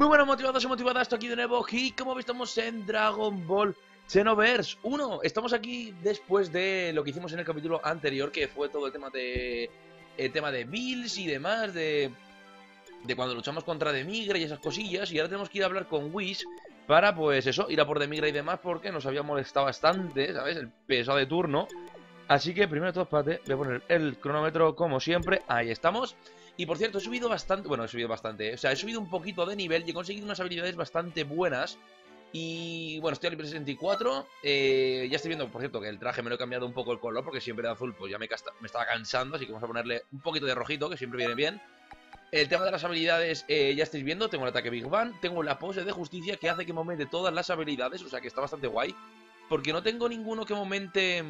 Muy buenas motivados y motivadas, estoy aquí de nuevo y como veis estamos en Dragon Ball Xenoverse 1 Estamos aquí después de lo que hicimos en el capítulo anterior que fue todo el tema de... El tema de Bills y demás, de... De cuando luchamos contra Demigra y esas cosillas Y ahora tenemos que ir a hablar con Whis para pues eso, ir a por Demigra y demás porque nos había molestado bastante, ¿sabes? El pesado de turno. Así que primero de todo, espérate, voy a poner el cronómetro como siempre, ahí estamos y por cierto, he subido bastante... Bueno, he subido bastante, ¿eh? o sea, he subido un poquito de nivel y he conseguido unas habilidades bastante buenas. Y bueno, estoy al nivel 64. Eh, ya estoy viendo, por cierto, que el traje me lo he cambiado un poco el color porque siempre de azul pues ya me, me estaba cansando. Así que vamos a ponerle un poquito de rojito, que siempre viene bien. El tema de las habilidades, eh, ya estáis viendo, tengo el ataque Big Bang, tengo la pose de justicia que hace que momente todas las habilidades, o sea que está bastante guay. Porque no tengo ninguno que momente...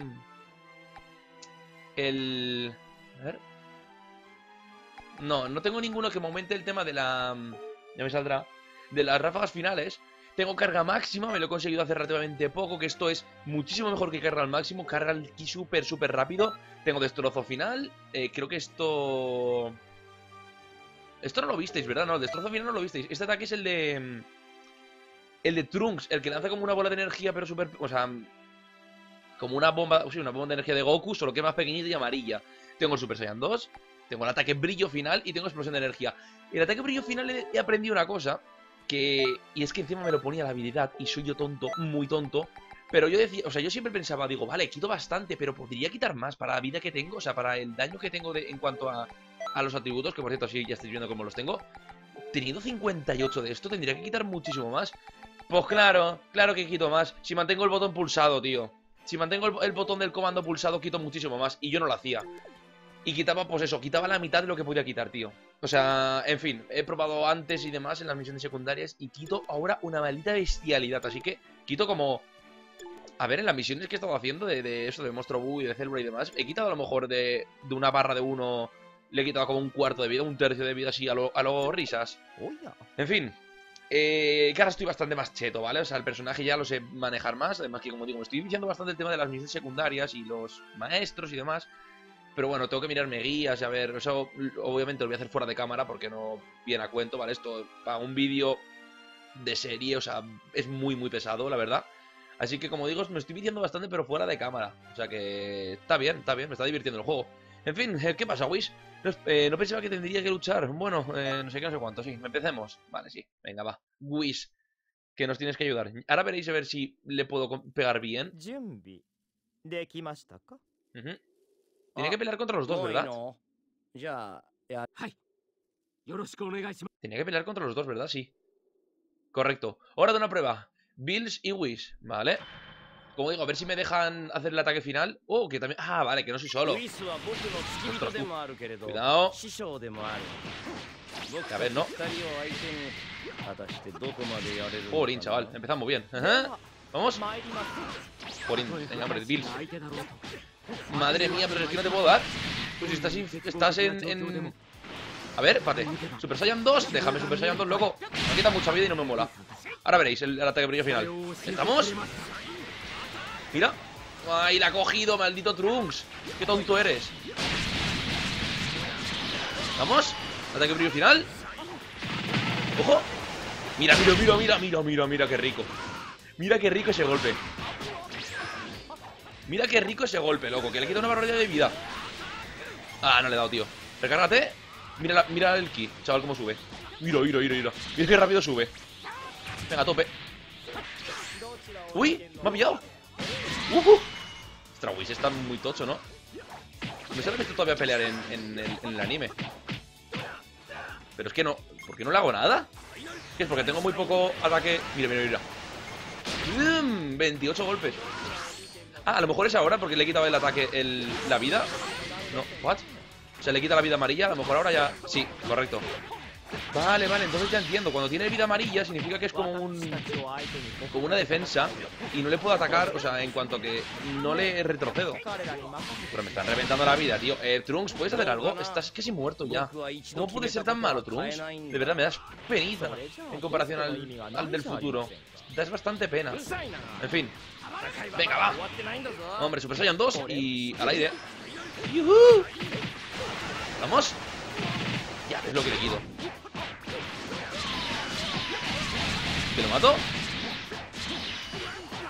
El... A ver, no, no tengo ninguno que momente el tema de la... Mm, ya me saldrá. De las ráfagas finales. Tengo carga máxima, me lo he conseguido hace relativamente poco, que esto es muchísimo mejor que carga al máximo. Carga el ki súper, súper rápido. Tengo destrozo final. Eh, creo que esto... Esto no lo visteis, ¿verdad? No, el destrozo final no lo visteis. Este ataque es el de... Mm, el de Trunks, el que lanza como una bola de energía, pero súper... O sea... Como una bomba... Sea, una bomba de energía de Goku, solo que más pequeñita y amarilla. Tengo el Super Saiyan 2. Tengo el ataque brillo final y tengo explosión de energía. El ataque brillo final he, aprendido una cosa. Que. Y es que encima me lo ponía la habilidad. Y soy yo tonto, muy tonto. Pero yo decía, o sea, yo siempre pensaba, digo, vale, quito bastante, pero podría quitar más para la vida que tengo, o sea, para el daño que tengo en cuanto a, a los atributos, que por cierto, sí, ya estáis viendo cómo los tengo. Teniendo 58 de esto, tendría que quitar muchísimo más. Pues claro, claro que quito más. Si mantengo el botón pulsado, tío. Si mantengo el botón del comando pulsado, quito muchísimo más. Y yo no lo hacía. Y quitaba, pues eso, quitaba la mitad de lo que podía quitar, tío. O sea, en fin, he probado antes y demás en las misiones secundarias y quito ahora una maldita bestialidad. Así que quito como... A ver, en las misiones que he estado haciendo de, eso, de Monstruo Buu y de Celebrate y demás, he quitado a lo mejor de, de, una barra de uno, le he quitado como un cuarto de vida, un tercio de vida así a lo, a risas. En fin, eh, que ahora estoy bastante más cheto, ¿vale? O sea, el personaje ya lo sé manejar más. Además que, como digo, me estoy diciendo bastante el tema de las misiones secundarias y los maestros y demás. Pero bueno, tengo que mirarme guías y a ver, eso obviamente lo voy a hacer fuera de cámara porque no viene a cuento, ¿vale? Esto para un vídeo de serie, o sea, es muy, muy pesado, la verdad. Así que como digo, me estoy viciando bastante, pero fuera de cámara. O sea que está bien, está bien, me está divirtiendo el juego. En fin, eh, ¿qué pasa, Wish? No, eh, pensaba que tendría que luchar. Bueno, eh, no sé qué, no sé cuánto, sí. Empecemos. Vale, sí. Venga, va. Wish, que nos tienes que ayudar. Ahora veréis a ver si le puedo pegar bien. Tiene que pelear contra los dos, ¿verdad? Tenía que pelear contra los dos, ¿verdad? Sí. Correcto. Hora de una prueba. Bills y Wish, ¿vale? Como digo, a ver si me dejan hacer el ataque final. Oh, que también... Ah, vale, que no soy solo. Cuidado. A ver, no. Porin, chaval. Empezamos bien. Vamos. Porin, venga, hombre, Bills. Madre mía, pero es que no te puedo dar. Pues si estás, estás en, A ver, espérate. Super Saiyan 2. Déjame Super Saiyan 2, loco. Me quita mucha vida y no me mola. Ahora veréis el, ataque brillo final. ¿Estamos? Mira. ¡Ay, la ha cogido, maldito Trunks! ¡Qué tonto eres! ¿Vamos? Ataque brillo final. ¡Ojo! Mira, mira, mira, mira, mira, mira, mira, qué rico. Mira qué rico ese golpe. Mira qué rico ese golpe, loco Que le quita una barbaridad de vida. Ah, no le he dado, tío. Recárgate. Mira, mira el ki, chaval, cómo sube. Mira, mira, mira, mira. Mira qué rápido sube. Venga, tope. Uy, me ha pillado. Uh -huh. Ostras, está muy tocho, ¿no? Me sale que todavía pelear en, el, anime. Pero es que no ¿Por qué no le hago nada? ¿Qué es? Porque tengo muy poco ataque. Mira, mira, mira. 28 golpes Ah, a lo mejor es ahora porque le he quitado el ataque, el, la vida. No, ¿what? Se le quita la vida amarilla, a lo mejor ahora ya... Sí, correcto. Vale, vale, entonces ya entiendo. Cuando tiene vida amarilla significa que es como un... Como una defensa y no le puedo atacar, o sea, en cuanto que no le retrocedo. Pero me están reventando la vida, tío. Eh, Trunks, ¿puedes hacer algo? Estás casi muerto ya. No puede ser tan malo, Trunks. De verdad, me das penita en comparación al, al del futuro. Das bastante pena. En fin, Venga, va. Hombre, Super Saiyan 2 y al aire. ¿Vamos? Ya, es lo que le quito. ¿Te lo mato?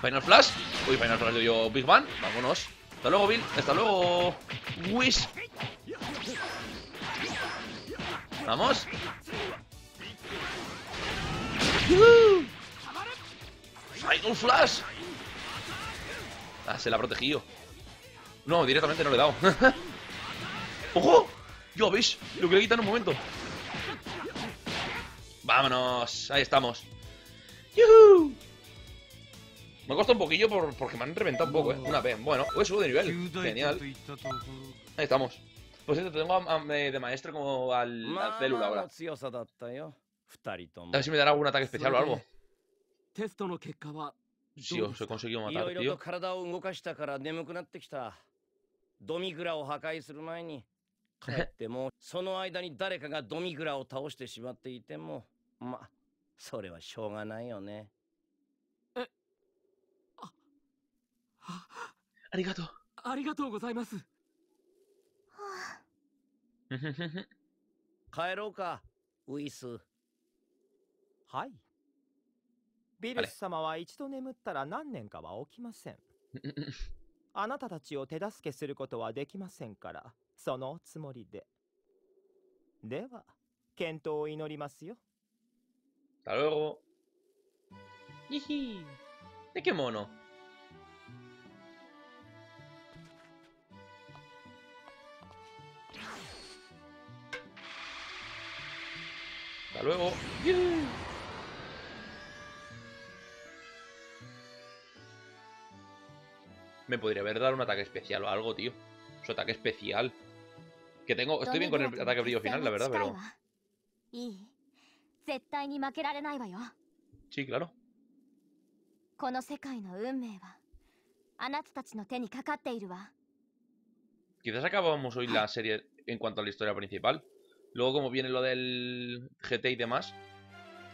Final Flash. Uy, Final Flash yo Big Bang. Vámonos. Hasta luego, Bill. Hasta luego. Wish. Vamos. Final Flash. Ah, se la ha protegido. No, directamente no le he dado. ¡Ojo! Yo, ¿veis? Lo que le he en un momento. Vámonos. Ahí estamos. ¡Yuhu! Me costado un poquillo por, porque me han reventado un poco, ¿eh? Una vez. Bueno, pues hoy subo de nivel. Genial. Ahí estamos. Pues esto, tengo eh, de maestro como al, al célula ahora. A ver si me dará algún ataque especial o algo. Si os he conseguido い matar, ろいろ tío. と体を動かしたから眠くなってきたドミグラを破壊する前に帰ってもその間に誰かがドミグラを倒してしまっていてもまそれはしょうがないよね Arigato. ありがとうございます 帰ろうかウイスはい。ビルス様は一度眠ったら何年かは起きません。あなたたちを手助けすることはできませんから、そのおつもりで。では、健闘を祈りますよ。Hasta luego. Jiji. ¿De qué mono? Hasta luego. Yuhu. Me podría haber dado un ataque especial o algo, tío. Su ataque especial. Que tengo. Estoy bien con el ataque brillo final, la verdad, pero. いい絶対に負けられないわよ Sí, claro. この世界の運命はあなたたちの手にかかっているわ Quizás acabamos hoy la serie en cuanto a la historia principal. Luego, como viene lo del GT y demás.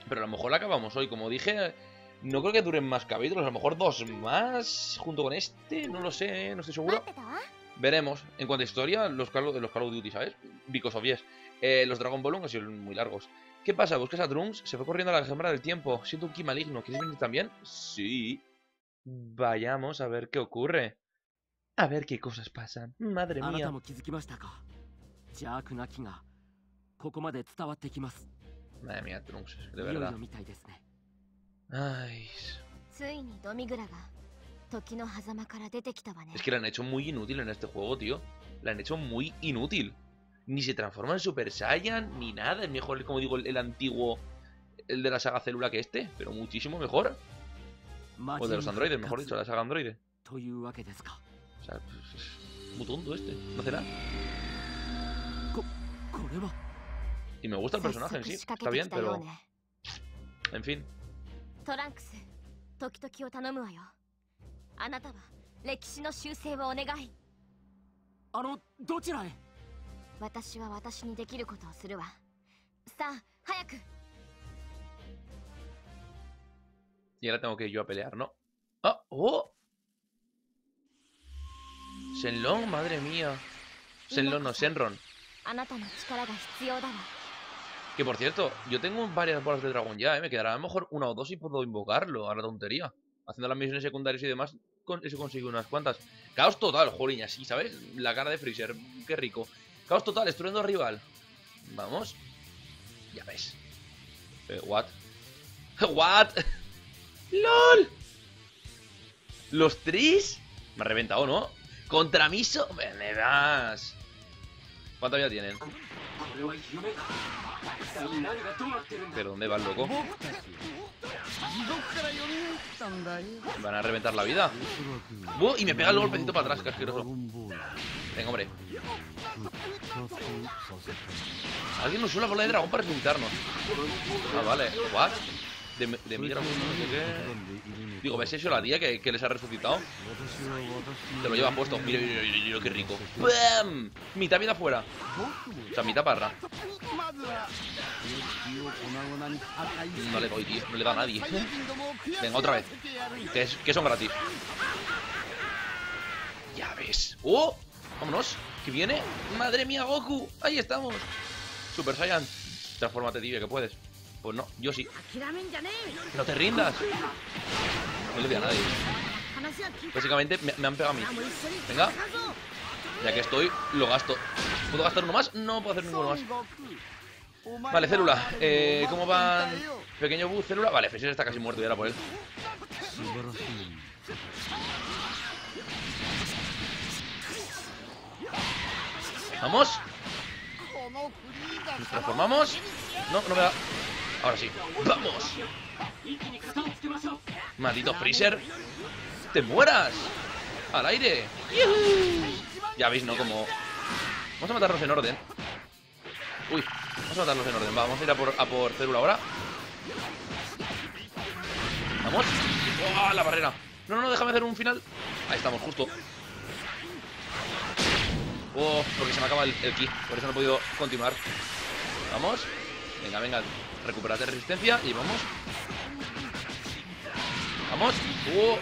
Pero a lo mejor la acabamos hoy. Como dije, no creo que duren más capítulos. A lo mejor dos más junto con este. No lo sé, no estoy 待 seguro. ってたわ Veremos. En cuanto a historia, los Call, de los Call of Duty, ¿sabes? Because of yes. Eh, los Dragon Ball han sido muy largos. ¿Qué pasa? Buscas a Trunks, se fue corriendo a la cámara del tiempo. Siento un ki maligno. ¿Quieres venir también? Sí. Vayamos a ver qué ocurre. A ver qué cosas pasan. Madre あな mía. たも気づきましたか邪悪な気がここまで伝わってきます Madre mía, Trunks, es que de いよい verdad. よみたいですね Nice. Es que la han hecho muy inútil en este juego, tío. La han hecho muy inútil. Ni se transforma en Super Saiyan, ni nada. Es mejor, como digo, el, antiguo, el de la saga célula que este, pero muchísimo mejor. O de los androides, mejor dicho, la saga androide. O sea, pues, es muy tonto este. No hace nada. Y me gusta el personaje en sí. Está bien, pero... En fin. トランクス時々を頼むわよあなたは歴史の修正をお願いあのどちらへ私は私にできることをするわさあ早く Y ahora tengo que ir yo a pelear, ¿no? ¡Ah! ¡Oh! Shenlong, madre mía. Shenlong, no, Shenron. あなたの力が必要だわ Que por cierto, yo tengo varias bolas de dragón ya, ¿eh? Me quedará a lo mejor una o dos y puedo invocarlo, a la tontería. Haciendo las misiones secundarias y demás, con eso consigo unas cuantas. Caos total, jolín, así, ¿sabes? La cara de Freezer, qué rico. Caos total, estruendo rival. Vamos. Ya ves. Eh, what? what? ¡LOL! ¿Los tres? Me ha reventado, ¿no? Contra Miso. Me das. ¿Cuánta vida tienen? ¿Pero dónde va el loco? Van a reventar la vida. ¡Oh! Y me pega el golpecito para atrás, que. Venga, hombre. Alguien nos usa la bola de dragón para resucitarnos. Ah, vale. ¿What? de, de Migra, ¿no? Digo, ¿ves eso la tía que, que, les ha resucitado? Te lo lleva puesto. Mira, mira, mira, mira qué rico. ¡Bam! Mitad vida afuera. O sea, mitad parra. No le doy, tío. No le da a nadie. Venga, otra vez. Que, es, que son gratis. Ya ves. ¡Oh! Vámonos. Que viene. ¡Madre mía, Goku! Ahí estamos. Super Saiyan. Transformate, tibia, que puedes. Pues no, yo sí. No te rindas. No le voy a nadie. Básicamente me, han pegado a mí. Venga. Ya que estoy, lo gasto. ¿Puedo gastar uno más? No puedo hacer ninguno más. Vale, célula. Eh, ¿Cómo van? Pequeño bus, célula. Vale, Fesir está casi muerto, ya era por él. Vamos. Nos transformamos. No, no me da. Ahora sí. ¡Vamos! Maldito Freezer. ¡Te mueras! ¡Al aire! Ya veis, ¿no? Como... Vamos a matarlos en orden. Uy, vamos a matarlos en orden. Va, vamos a ir a por, a por célula ahora. Vamos. ¡Oh, la barrera! No, no, no, déjame hacer un final. Ahí estamos, justo. Oh, porque se me acaba el, el ki. Por eso no he podido continuar. Vamos. Venga, venga. Recuperate resistencia y vamos. Vamos. Oh.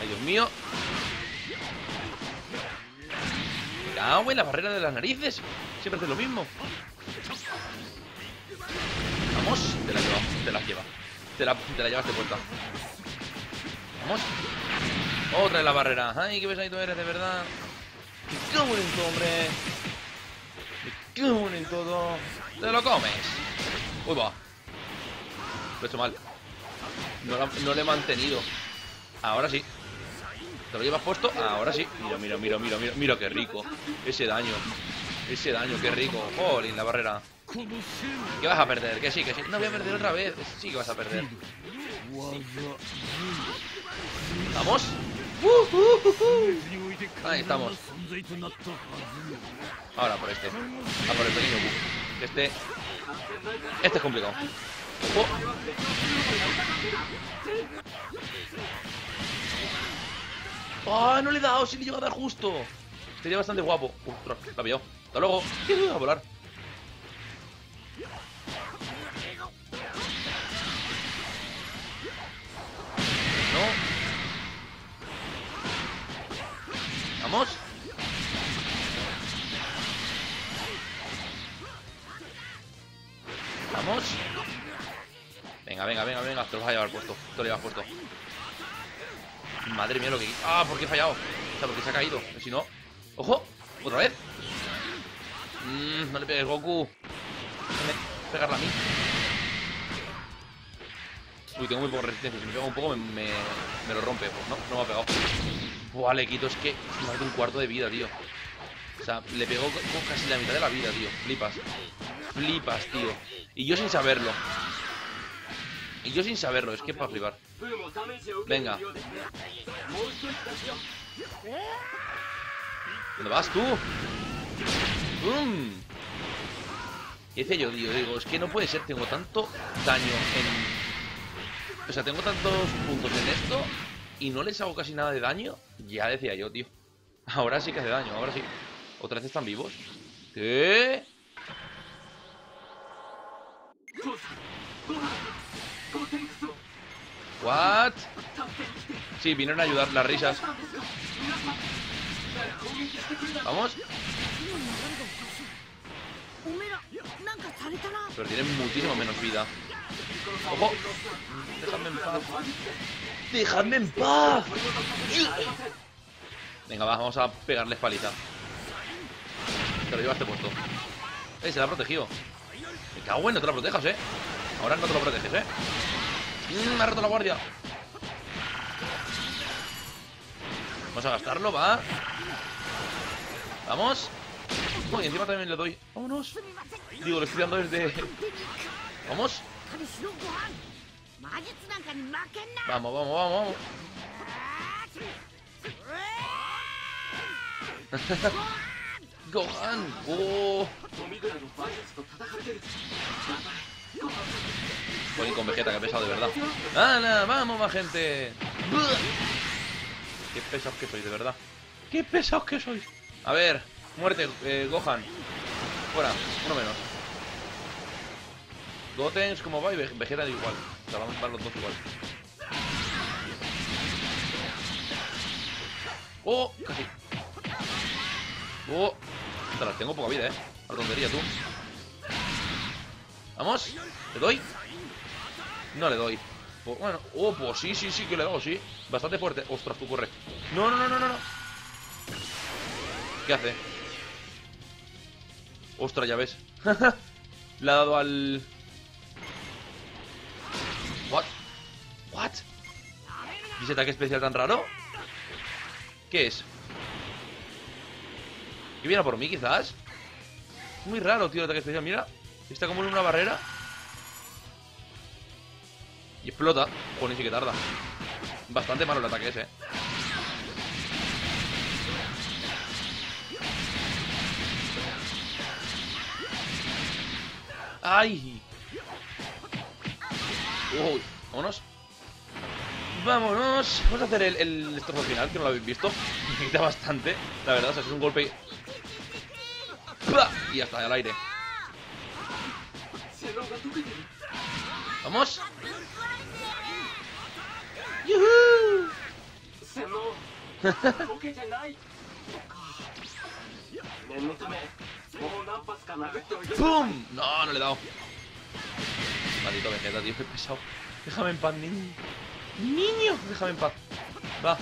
Ay, Dios mío. Me cago en la barrera de las narices. Siempre hace lo mismo. Vamos. Te la lleva. Te la lleva. Te la, te la llevas de vuelta. Vamos. Otra de la barrera. Ay, qué pesadito eres, de verdad. Me cago en todo, hombre. Me cago en todo. Te lo comes. Uy, va. Lo he hecho mal. No, no le he mantenido. Ahora sí. ¿Te lo llevas puesto? Ahora sí. Mira, mira, mira, mira, mira, mira qué rico. Ese daño. Ese daño, qué rico. Jolín, la barrera. ¿Qué vas a perder? Que sí, que sí. No voy a perder otra vez. Sí que vas a perder. ¿Vamos? Uh, uh, uh. Ahí estamos. Ahora por este. A por el pequeño Este. Este es complicado. Oh. ¡Ah! no le he dado, sí le llego a dar justo. Sería bastante guapo. Ostras, la pillado. Hasta luego. A volar. No. Vamos. Vamos. Venga, venga, venga, venga. Te lo vas a llevar puesto. Te lo llevas puesto. Madre mía lo que... ¡Ah! ¿Por qué he fallado? O sea, porque se ha caído. Si no... ¡Ojo! ¡Otra vez! Mm, no le pegues, Goku. Pegarla a mí. Uy, tengo muy poca resistencia. Si me pega un poco, me, me, me lo rompe. Pues no, no me ha pegado. Buah, le quito. Es que más de un cuarto de vida, tío. O sea, le pegó casi la mitad de la vida, tío. Flipas. Flipas, tío. Y yo sin saberlo. Y yo sin saberlo. Es que para flipar. Venga. ¿Dónde vas tú? ¡Bum! Y decía yo, tío, digo, es que no puede ser, tengo tanto daño en... O sea, tengo tantos puntos en esto y no les hago casi nada de daño. Ya decía yo, tío. Ahora sí que hace daño, ahora sí. ¿Otra vez están vivos? ¿Qué? ¿What? Sí, vinieron a ayudar las risas. Vamos. Pero tienen muchísimo menos vida. ¡Ojo! ¡Déjame en paz! ¡Déjame en paz! Venga, va, vamos a pegarles paliza te lo llevaste puesto. Eh, se la ha protegido. Me cago en, no te la protejas, eh. Ahora no te lo proteges, eh. Mm, me ha roto la guardia. Vamos a gastarlo, va. Vamos. Uy, encima también le doy. Vámonos. Digo, lo estoy dando desde. Vamos. Vamos, vamos, vamos, vamos. Gohan. Oh. Voy con Vegeta, que pesado de verdad. ¡Hala! ¡Vamos, más gente! ¡Qué pesados que sois, de verdad! ¡Qué pesados que sois! A ver, muerte, eh, Gohan. Fuera, uno menos. Gotenks, como va? Y Ve- Vegeta igual. O sea, van, van los dos igual. ¡Oh! Casi. ¡Oh! Ostras, tengo poca vida, ¿eh? La tontería, tú. Vamos. ¿Le doy? No le doy. Pues, bueno, oh, pues sí, sí, sí que le he dado, sí. Bastante fuerte. Ostras, tú corre. No, no, no, no, no. no. ¿Qué hace? Ostras, ya ves. le ha dado al... What? What? ¿Y ese ataque especial tan raro? ¿Qué es? ¿Que viene por mí, quizás? Muy raro, tío, el ataque especial. Mira, está como en una barrera. Y explota. Joder, sí que tarda. Bastante malo el ataque ese, eh. ¡Ay! Uy, vámonos. Vámonos. Vamos a hacer el, el destrozo final, que no lo habéis visto. Me quita bastante, la verdad. O sea, es un golpe. ¡Pah! Y hasta el aire. ¡Vamos! ¡Yuhu! ¡Pum! No, no le he dado. Maldito Vegeta, tío, qué pesado. Déjame en paz, niño. Niño, déjame en paz. Va.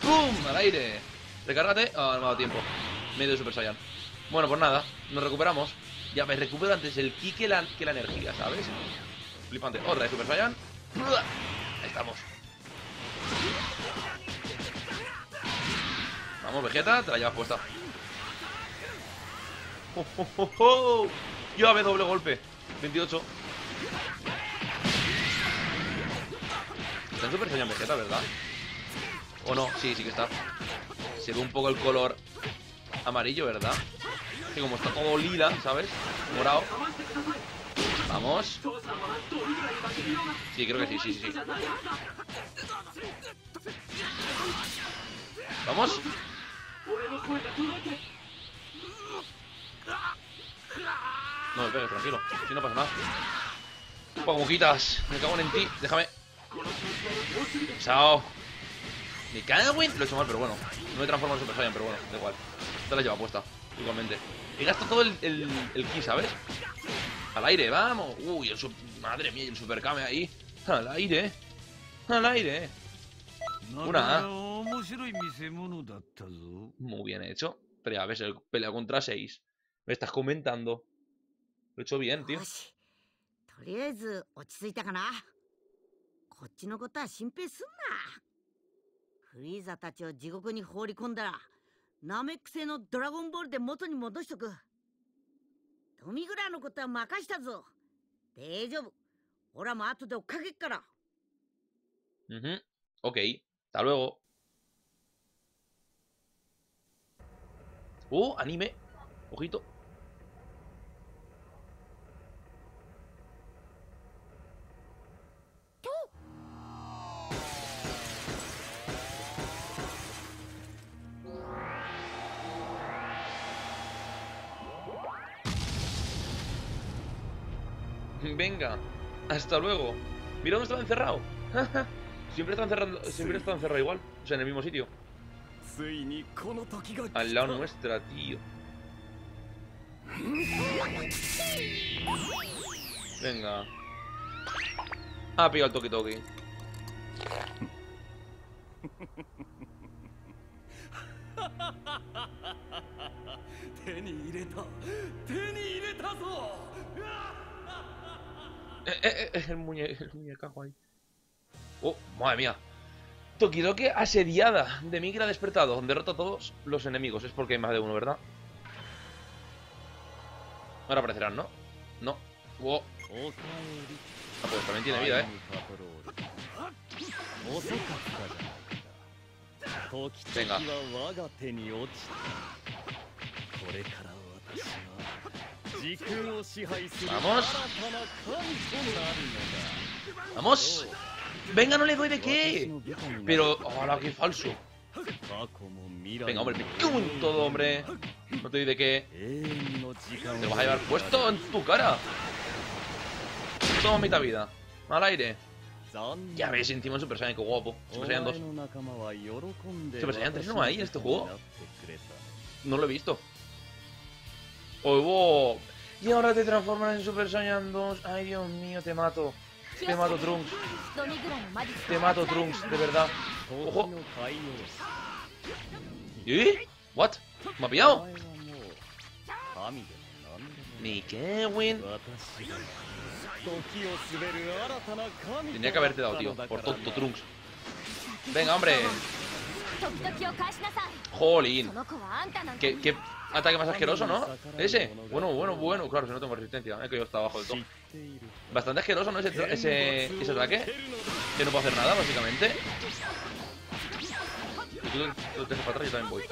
¡Pum! Al aire. Recárgate. Ah, no me ha dado tiempo. Medio Super Saiyan. Bueno, pues nada, nos recuperamos. Ya me recupero antes el ki que la, energía, ¿sabes? Flipante. Otra de Super Saiyan. Ahí estamos. Vamos, Vegeta, te la llevas puesta. ¡Oh, oh, oh! Llave doble golpe. 28. Está en Super Saiyan Vegeta, ¿verdad? ¿O no? Sí, sí que está. Se ve un poco el color amarillo, ¿verdad? Que como está todo lila, ¿sabes? Morado. Vamos. Sí, creo que sí, sí, sí. Vamos. No me pegues, tranquilo. Si no pasa nada. Paguquitas, me cago en ti. Déjame. Chao. Me cago en... Lo he hecho mal, pero bueno. No me transformo en Super Saiyan, pero bueno, da igual. Esta la lleva puesta, igualmente. He gastado todo el, el, el ki, ¿sabes? Al aire, vamos. Uy, el madre mía, el supercame ahí. Al aire. Al aire. Una. Muy bien hecho. Pero a veces pelea contra 6. Me estás comentando. Lo he hecho bien, tío. ナメック星のドラゴンボールで元に戻しとくドミグラのことは任したぞ大丈夫オラも後で追っかけっからうん Ok. Hasta luego. Oh, anime. Ojito. Venga, hasta luego. Mira dónde estaba encerrado. siempre está encerrado, siempre está encerrado igual. O sea, en el mismo sitio. Al lado nuestra, tío. Venga. Ah, pega el toque toque. Eh, eh, eh, el, muñe el muñecajo ahí. Oh, madre mía. Tokidoke asediada. De migra despertado. Derrota a todos los enemigos. Es porque hay más de uno, ¿verdad? Ahora aparecerán, ¿no? No. Oh. Ah, pues también tiene vida, ¿eh? Venga. Vamos. Vamos. Venga, no le doy de qué. Pero, hola, qué falso. Venga, hombre, me cago en todo, hombre. No te doy de qué. Te vas a llevar puesto en tu cara. Toma mitad vida. mal aire. Ya ves, encima en Super Saiyan, qué guapo. Super Saiyan 2. Super Saiyan 3 no hay en este juego. No lo he visto. ¡Oh, hubo... Y ahora te transformas en Super Saiyan 2. Ay, Dios mío, te mato. Te mato, Trunks. Te mato, Trunks, de verdad. ¡Ojo! ¿Eh? ¿What? ¿Me ha pillado? Mikewin. Tenía que haberte dado, tío. Por tonto, Trunks. Venga, hombre. Jolín. ¿Qué, ataque más asqueroso, ¿no? Ese. Bueno, bueno, bueno. Claro, si no tengo resistencia. Es que yo estaba abajo del top. Bastante asqueroso, ¿no? Ese, ese, ese ataque. Que no puedo hacer nada, básicamente. Tú, tú te haces para yo también voy.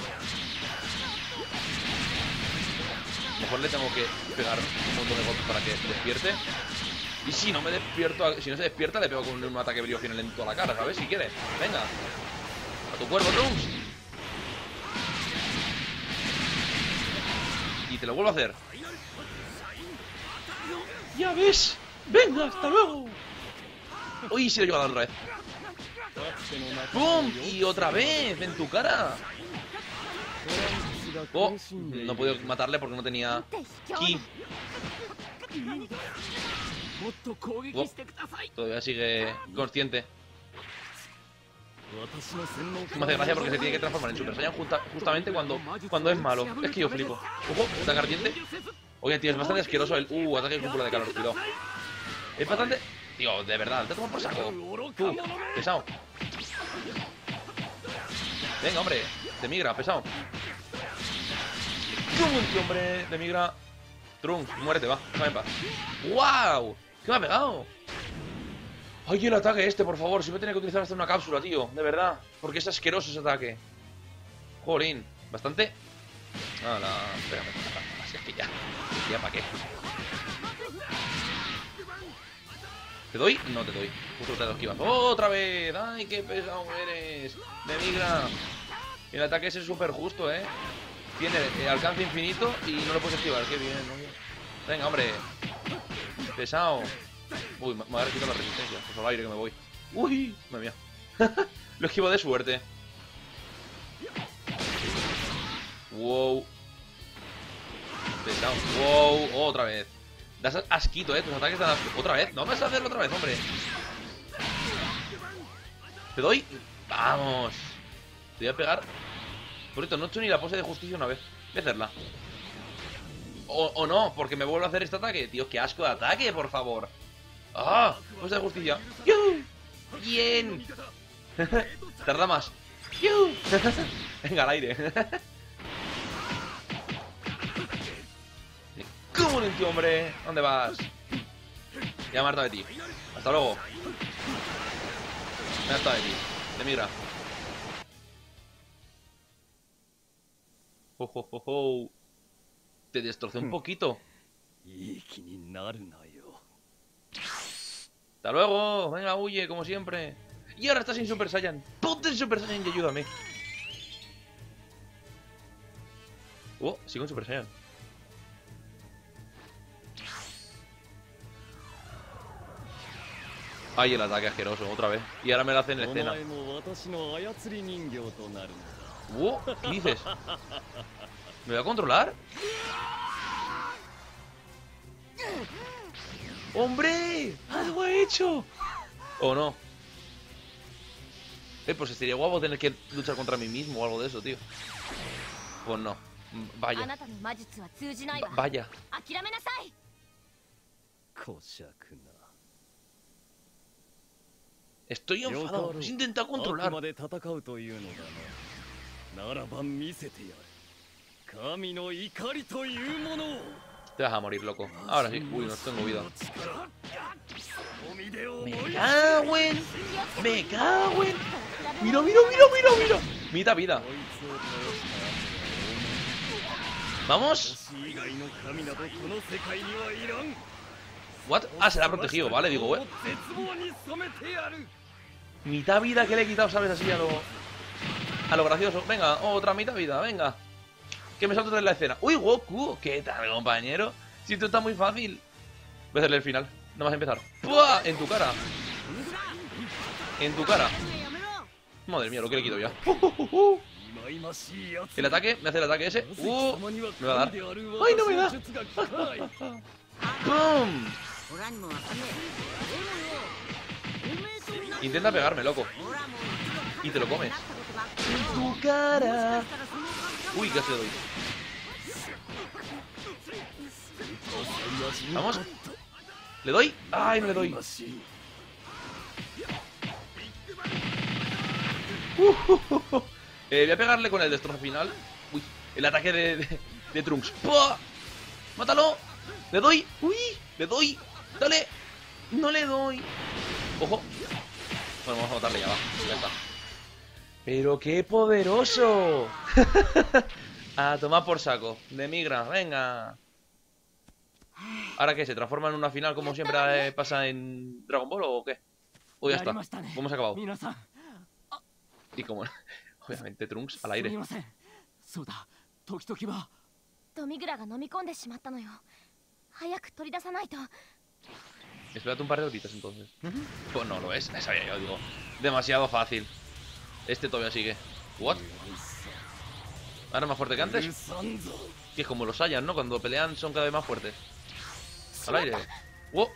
Mejor le tengo que pegar un montón de golpes para que despierte. Y si no me despierto, si no se despierta, le pego con un ataque brillo final en toda la cara, ¿sabes? Si quiere. Venga. ¡A tu cuervo, Trunks! Y te lo vuelvo a hacer. ¡Ya ves! ¡Venga, hasta luego! ¡Uy, se lo he otra vez! ¡Pum! ¡Y otra vez! ¡En tu cara! Oh, no he podido matarle porque no tenía ki. Oh, todavía sigue consciente. Me hace gracia porque se tiene que transformar en Super Saiyan justa, justamente cuando, cuando es malo. Es que yo flipo. Ojo, ataque ardiente. Oye, tío, es bastante asqueroso el... Uh, ataque con cúpula de calor, cuidado. Es bastante... Tío, de verdad, te tomas por saco. Tú, pesado. Venga, hombre. De migra, pesado. ¡Trunk, hombre! De migra. Trunk, muérete, va. Déjame en paz. ¡Wow! ¿Qué me ha pegado? Ay, el ataque este, por favor. Si me tenía que utilizar hasta una cápsula, tío. De verdad. Porque es asqueroso ese ataque. Jolín. Bastante. Ah, la... Espérame. Así es que ya. Ya, ¿para qué? ¿Te doy? No te doy. Justo te lo esquivas. ¡Otra vez! ¡Ay, qué pesado eres! De migra. El ataque ese es súper justo, ¿eh? Tiene eh, alcance infinito y no lo puedes esquivar. Qué bien, bien. Venga, hombre. Pesado. Uy, me me ha quitado la resistencia. Pues al aire que me voy. Uy, madre mía. lo esquivo de suerte. Wow. Pesado. Wow, otra vez. Das asquito, eh. Tus ataques dan asquito. Otra vez. No vas a hacerlo otra vez, hombre. ¿Te doy? Vamos. Te voy a pegar. Por esto, no he hecho ni la pose de justicia una vez. Voy a hacerla. O, o no, porque me vuelvo a hacer este ataque. Tío, qué asco de ataque, por favor. ¡Ah! Pose de justicia. ¡Yu! ¡Bien! Tarda más. ¡Yu! Venga, al aire. ¿Cómo no, tío, hombre? ¿Dónde vas? Ya me he hartado de ti. Hasta luego. Me he hartado de ti. De migra. Ho, ho, ho, ho. Te destrocé un poquito. Hasta luego, venga, huye, como siempre. Y ahora estás en Super Saiyan. Ponte en Super Saiyan y ayúdame. Oh, sigo en Super Saiyan. Ay, el ataque asqueroso, otra vez. Y ahora me lo hacen en escena. Oh, ¿qué dices? ¿Me voy a controlar? ¡Hombre! ¡Algo ha hecho! ¿O no? Eh, pues estaría guapo tener que luchar contra mí mismo o algo de eso, tío. Pues no. Mm, vaya. Vaya. Estoy enfadado. Has intentado controlar. Te vas a morir, loco. Ahora sí. Uy, no estoy movido. ¡Me cago en! ¡Me cago en! ¡Mira, mira, mira, mira, mira! Mita vida. ¡Vamos! ¿What? Ah, se la ha protegido, vale, digo, wey. Mitad vida que le he quitado, ¿sabes? Así a lo... A lo gracioso. Venga, otra mitad vida, venga que me salto de la escena. ¡Uy, Goku! ¿Qué tal, compañero? Si esto está muy fácil. Voy a hacerle el final. No vas a empezar. ¡Pua! En tu cara. En tu cara. Madre mía, lo que le quito ya. El ataque, me hace el ataque ese. ¡Uh! Me va a dar. ¡Ay, no me da! ¡Bum! Intenta pegarme, loco. Y te lo comes. En tu cara. Uy, casi le doy. Vamos. ¿Le doy? ¡Ay, no le doy! Uh, eh, voy a pegarle con el destrozo final. Uy, el ataque de, Trunks. ¡Pua! ¡Mátalo! ¡Le doy! ¡Uy! ¡Le doy! ¡Dale! ¡No le doy! ¡Ojo! Bueno, vamos a matarle ya, va. ¡Pero qué poderoso! a tomar por saco. De migra, venga. ¿Ahora qué? ¿Se transforma en una final como siempre eh, pasa en Dragon Ball o qué? O ya está. ¿Cómo se ha acabado? Y como... Obviamente Trunks al aire. Espérate un par de horitas entonces. Pues no lo es, eso sabía yo, digo. Demasiado fácil. Este todavía sigue. ¿What? Ahora más fuerte que antes. Que es como los hayan, ¿no? Cuando pelean son cada vez más fuertes. Al aire. ¡Wow!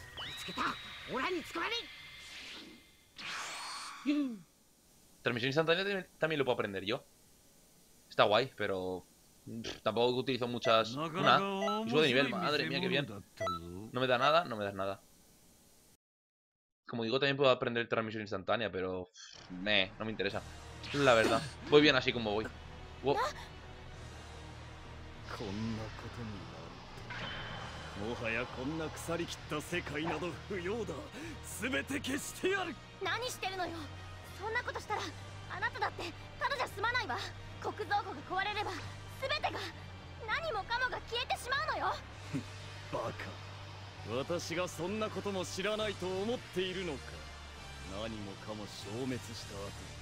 Transmisión instantánea también lo puedo aprender yo. Está guay, pero... Tampoco utilizo muchas... Una. Y subo de nivel, madre mía, qué bien. No me da nada, no me das nada. Como digo, también puedo aprender transmisión instantánea, pero... Pff, nee, no me interesa. La verdad. Voy bien así como voy. Wow. こんなことになるもはやこんな腐りきった世界など不要だ。全て消してやる。何してるのよ。そんなことしたらあなただってただじゃ済まないわ。国蔵庫が壊れれば全てが何もかもが消えてしまうのよ。バカ。私がそんなことも知らないと思っているのか。何もかも消滅した後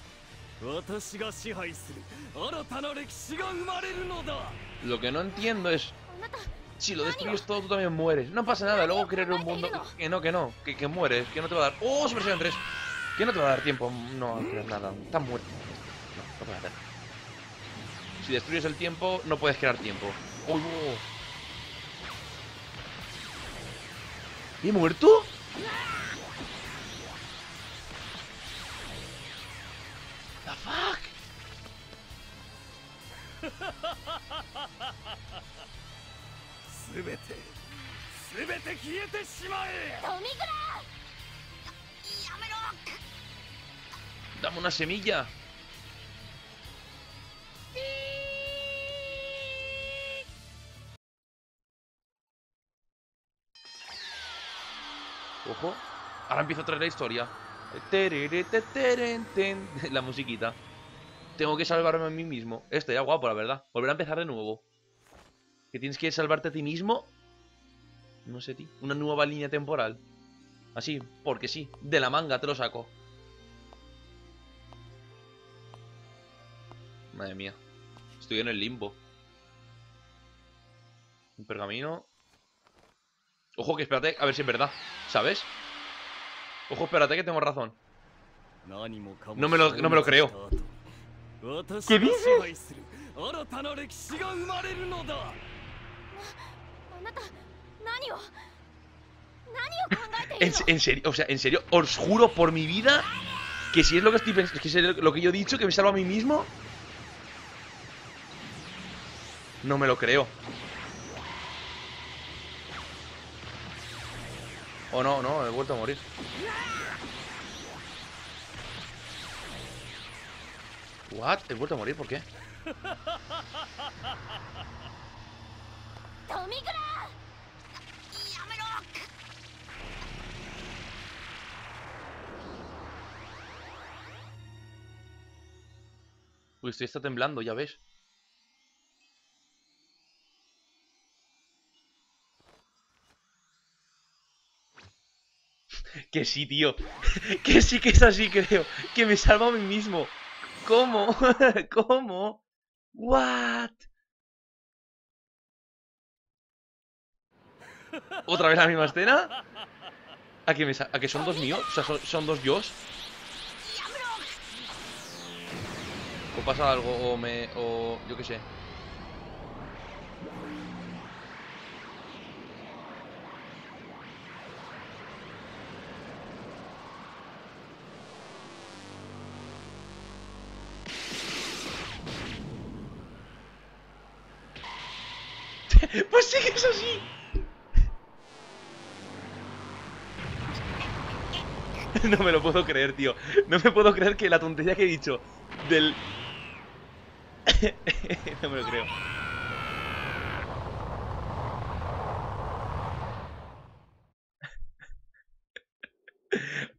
Lo que no entiendo es... Si lo destruyes todo, tú también mueres. No pasa nada, luego crear un mundo... Que no, que no, que, que mueres, que no te va a dar... ¡Oh, Super Saiyan 3! Que no te va a dar tiempo no crear nada. Estás muerto. No, no puedes hacer. Si destruyes el tiempo, no puedes crear tiempo. ¡Oh, no! ¿He muerto? The fuck? Dame una semilla. Ojo. Ahora empieza otra vez la historia. La musiquita. Tengo que salvarme a mí mismo. Esto ya guapo, la verdad. Volver a empezar de nuevo. Que tienes que salvarte a ti mismo. No sé, tío. Una nueva línea temporal. Así, porque sí. De la manga te lo saco. Madre mía. Estoy en el limbo. Un pergamino. Ojo, que espérate, a ver si es verdad. ¿Sabes? Ojo, espérate que tengo razón. No me lo, no me lo creo. ¿Qué dices? ¿En, serio, o sea, en serio, os juro por mi vida que si es lo que estoy pensando, que es lo que yo he dicho, que me salvo a mí mismo. No me lo creo. O oh, no, no, he vuelto a morir. What? He vuelto a morir, ¿por qué? Uy, estoy está temblando, ya ves. que sí, tío. que sí que es así, creo. Que me salvo a mí mismo. ¿Cómo? ¿Cómo? What? ¿Otra vez la misma escena? ¿A que, me a que son dos míos? O sea, son, son dos yos. O pasa algo, o me... o... yo qué sé. pues sí que es así. no me lo puedo creer, tío. No me puedo creer que la tontería que he dicho del... no me lo creo.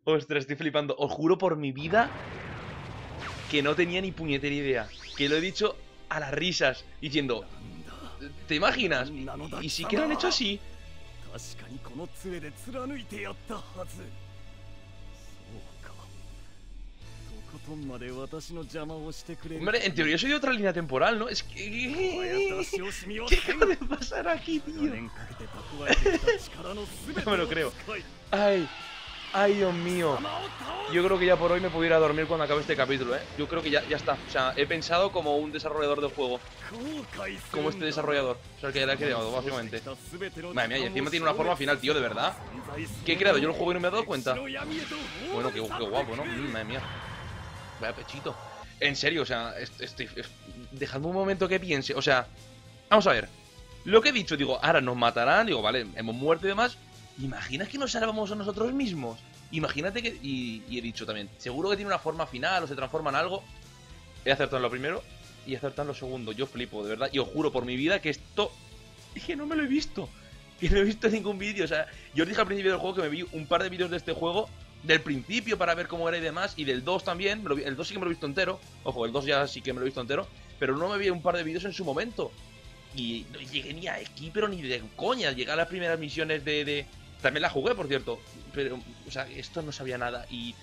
Ostras, estoy flipando. Os juro por mi vida que no tenía ni puñetera idea. Que lo he dicho a las risas, diciendo... ¿Te imaginas? Y si que han hecho así. Hombre, en teoría soy de otra línea temporal, ¿no? Es que... ¿Qué acaba de pasar aquí, tío? no me lo creo. Ay... Ay, Dios mío. Yo creo que ya por hoy me pudiera dormir cuando acabe este capítulo, ¿eh? Yo creo que ya, ya está. O sea, he pensado como un desarrollador de juego. Como este desarrollador. O sea, que ya le he creado, básicamente. Madre mía, y encima tiene una forma final, tío, de verdad. ¿Qué he creado? Yo el juego y no me he dado cuenta. Bueno, qué, guapo, ¿no? Mm, madre mía. Vaya pechito. En serio, o sea, estoy, dejadme un momento que piense. O sea, vamos a ver. Lo que he dicho, digo, ahora nos matarán, digo, vale, hemos muerto y demás. ¿Imaginas que nos salvamos a nosotros mismos? Imagínate que. Y, he dicho también, seguro que tiene una forma final o se transforma en algo. He acertado en lo primero y he acertado en lo segundo. Yo flipo, de verdad. Y os juro por mi vida que esto. Es que no me lo he visto. Que no he visto ningún vídeo. O sea, yo os dije al principio del juego que me vi un par de vídeos de este juego. Del principio para ver cómo era y demás. Y del 2 también. el 2 sí que me lo he visto entero. Ojo, el 2 ya sí que me lo he visto entero. Pero no me vi un par de vídeos en su momento. Y no llegué ni a aquí, pero ni de coña. Llegué a las primeras misiones de- también la jugué, por cierto. Pero, o sea, esto no sabía nada. Y,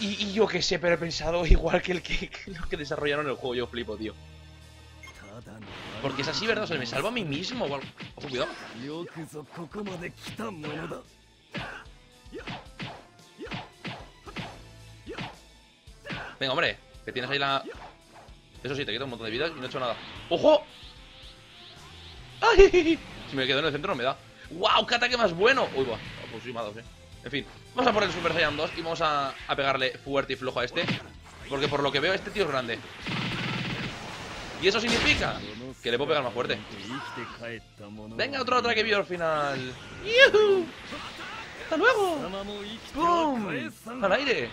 y, yo qué sé, pero he pensado igual que, el que, que los que desarrollaron el juego. Yo flipo, tío. Porque es así, ¿verdad? O sea, me salvo a mí mismo. Cuidado. Venga, hombre. Que tienes ahí la... Eso sí, te quita un montón de vidas y no he hecho nada. ¡Ojo! ¡Ay! Si me quedo en el centro no me da. ¡Wow! ¡Qué ataque más bueno! Uy, va. Pues sí, malos, eh. En fin, vamos a por el Super Saiyan 2 y vamos a, pegarle fuerte y flojo a este. Porque por lo que veo, este tío es grande. Y eso significa que le puedo pegar más fuerte. Venga, otro ataque vio al final. ¡Yuhu! ¡Hasta luego! ¡Pum! ¡Al aire!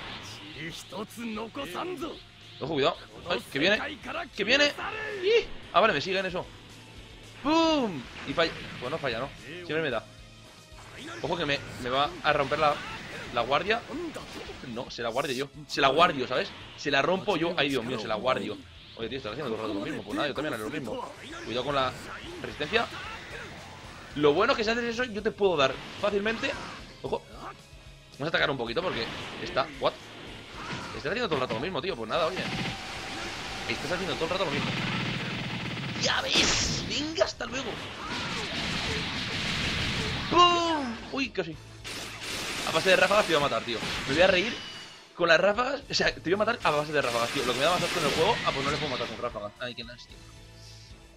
Ojo, cuidado. Ay, que viene. Que viene. ¡Y! Ah, vale, me sigue en eso. ¡Pum! Y falla. Bueno, falla, ¿no? Siempre me da. Ojo que me, me va a romper la, la guardia. No, se la guardio yo. Se la guardio, ¿sabes? Se la rompo yo. Ay, Dios mío, se la guardio. Oye, tío, estás haciendo todo el rato lo mismo. Pues nada, yo también haré lo mismo. Cuidado con la resistencia. Lo bueno es que si haces eso, yo te puedo dar fácilmente. Ojo. Vamos a atacar un poquito porque está. ¿What? Estás haciendo todo el rato lo mismo, tío. Pues nada, oye. Estás haciendo todo el rato lo mismo. ¡Ya ves! ¡Venga, hasta luego! ¡Pum! ¡Uy, casi! A base de ráfagas te voy a matar, tío. Me voy a reír con las ráfagas. O sea, te voy a matar a base de ráfagas, tío. Lo que me da más asco en el juego. Ah, pues no le puedo matar con ráfagas. Ay, qué nasty.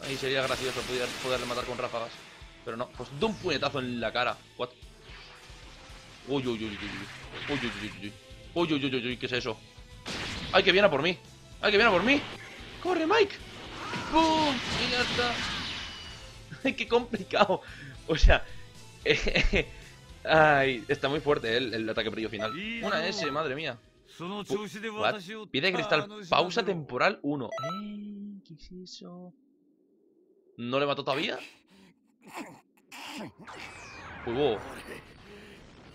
Ay, sería gracioso poder, poderle matar con ráfagas. Pero no, pues de un puñetazo en la cara. What? Uy, uy, uy, uy, uy. Uy, uy, uy, uy. Uy, uy, uy, uy, uy, ¿qué es eso? ¡Ay, que viene a por mí! ¡Ay, que viene a por mí! ¡Corre, Mike! ¡Pum! Y ya está. Ay, qué complicado. O sea, ay, está muy fuerte eh, el, ataque brillo final. Una S, madre mía. What? Pide cristal. Pausa temporal 1. Eh, ¿Qué es eso? ¿No le mató todavía? Uy, wow.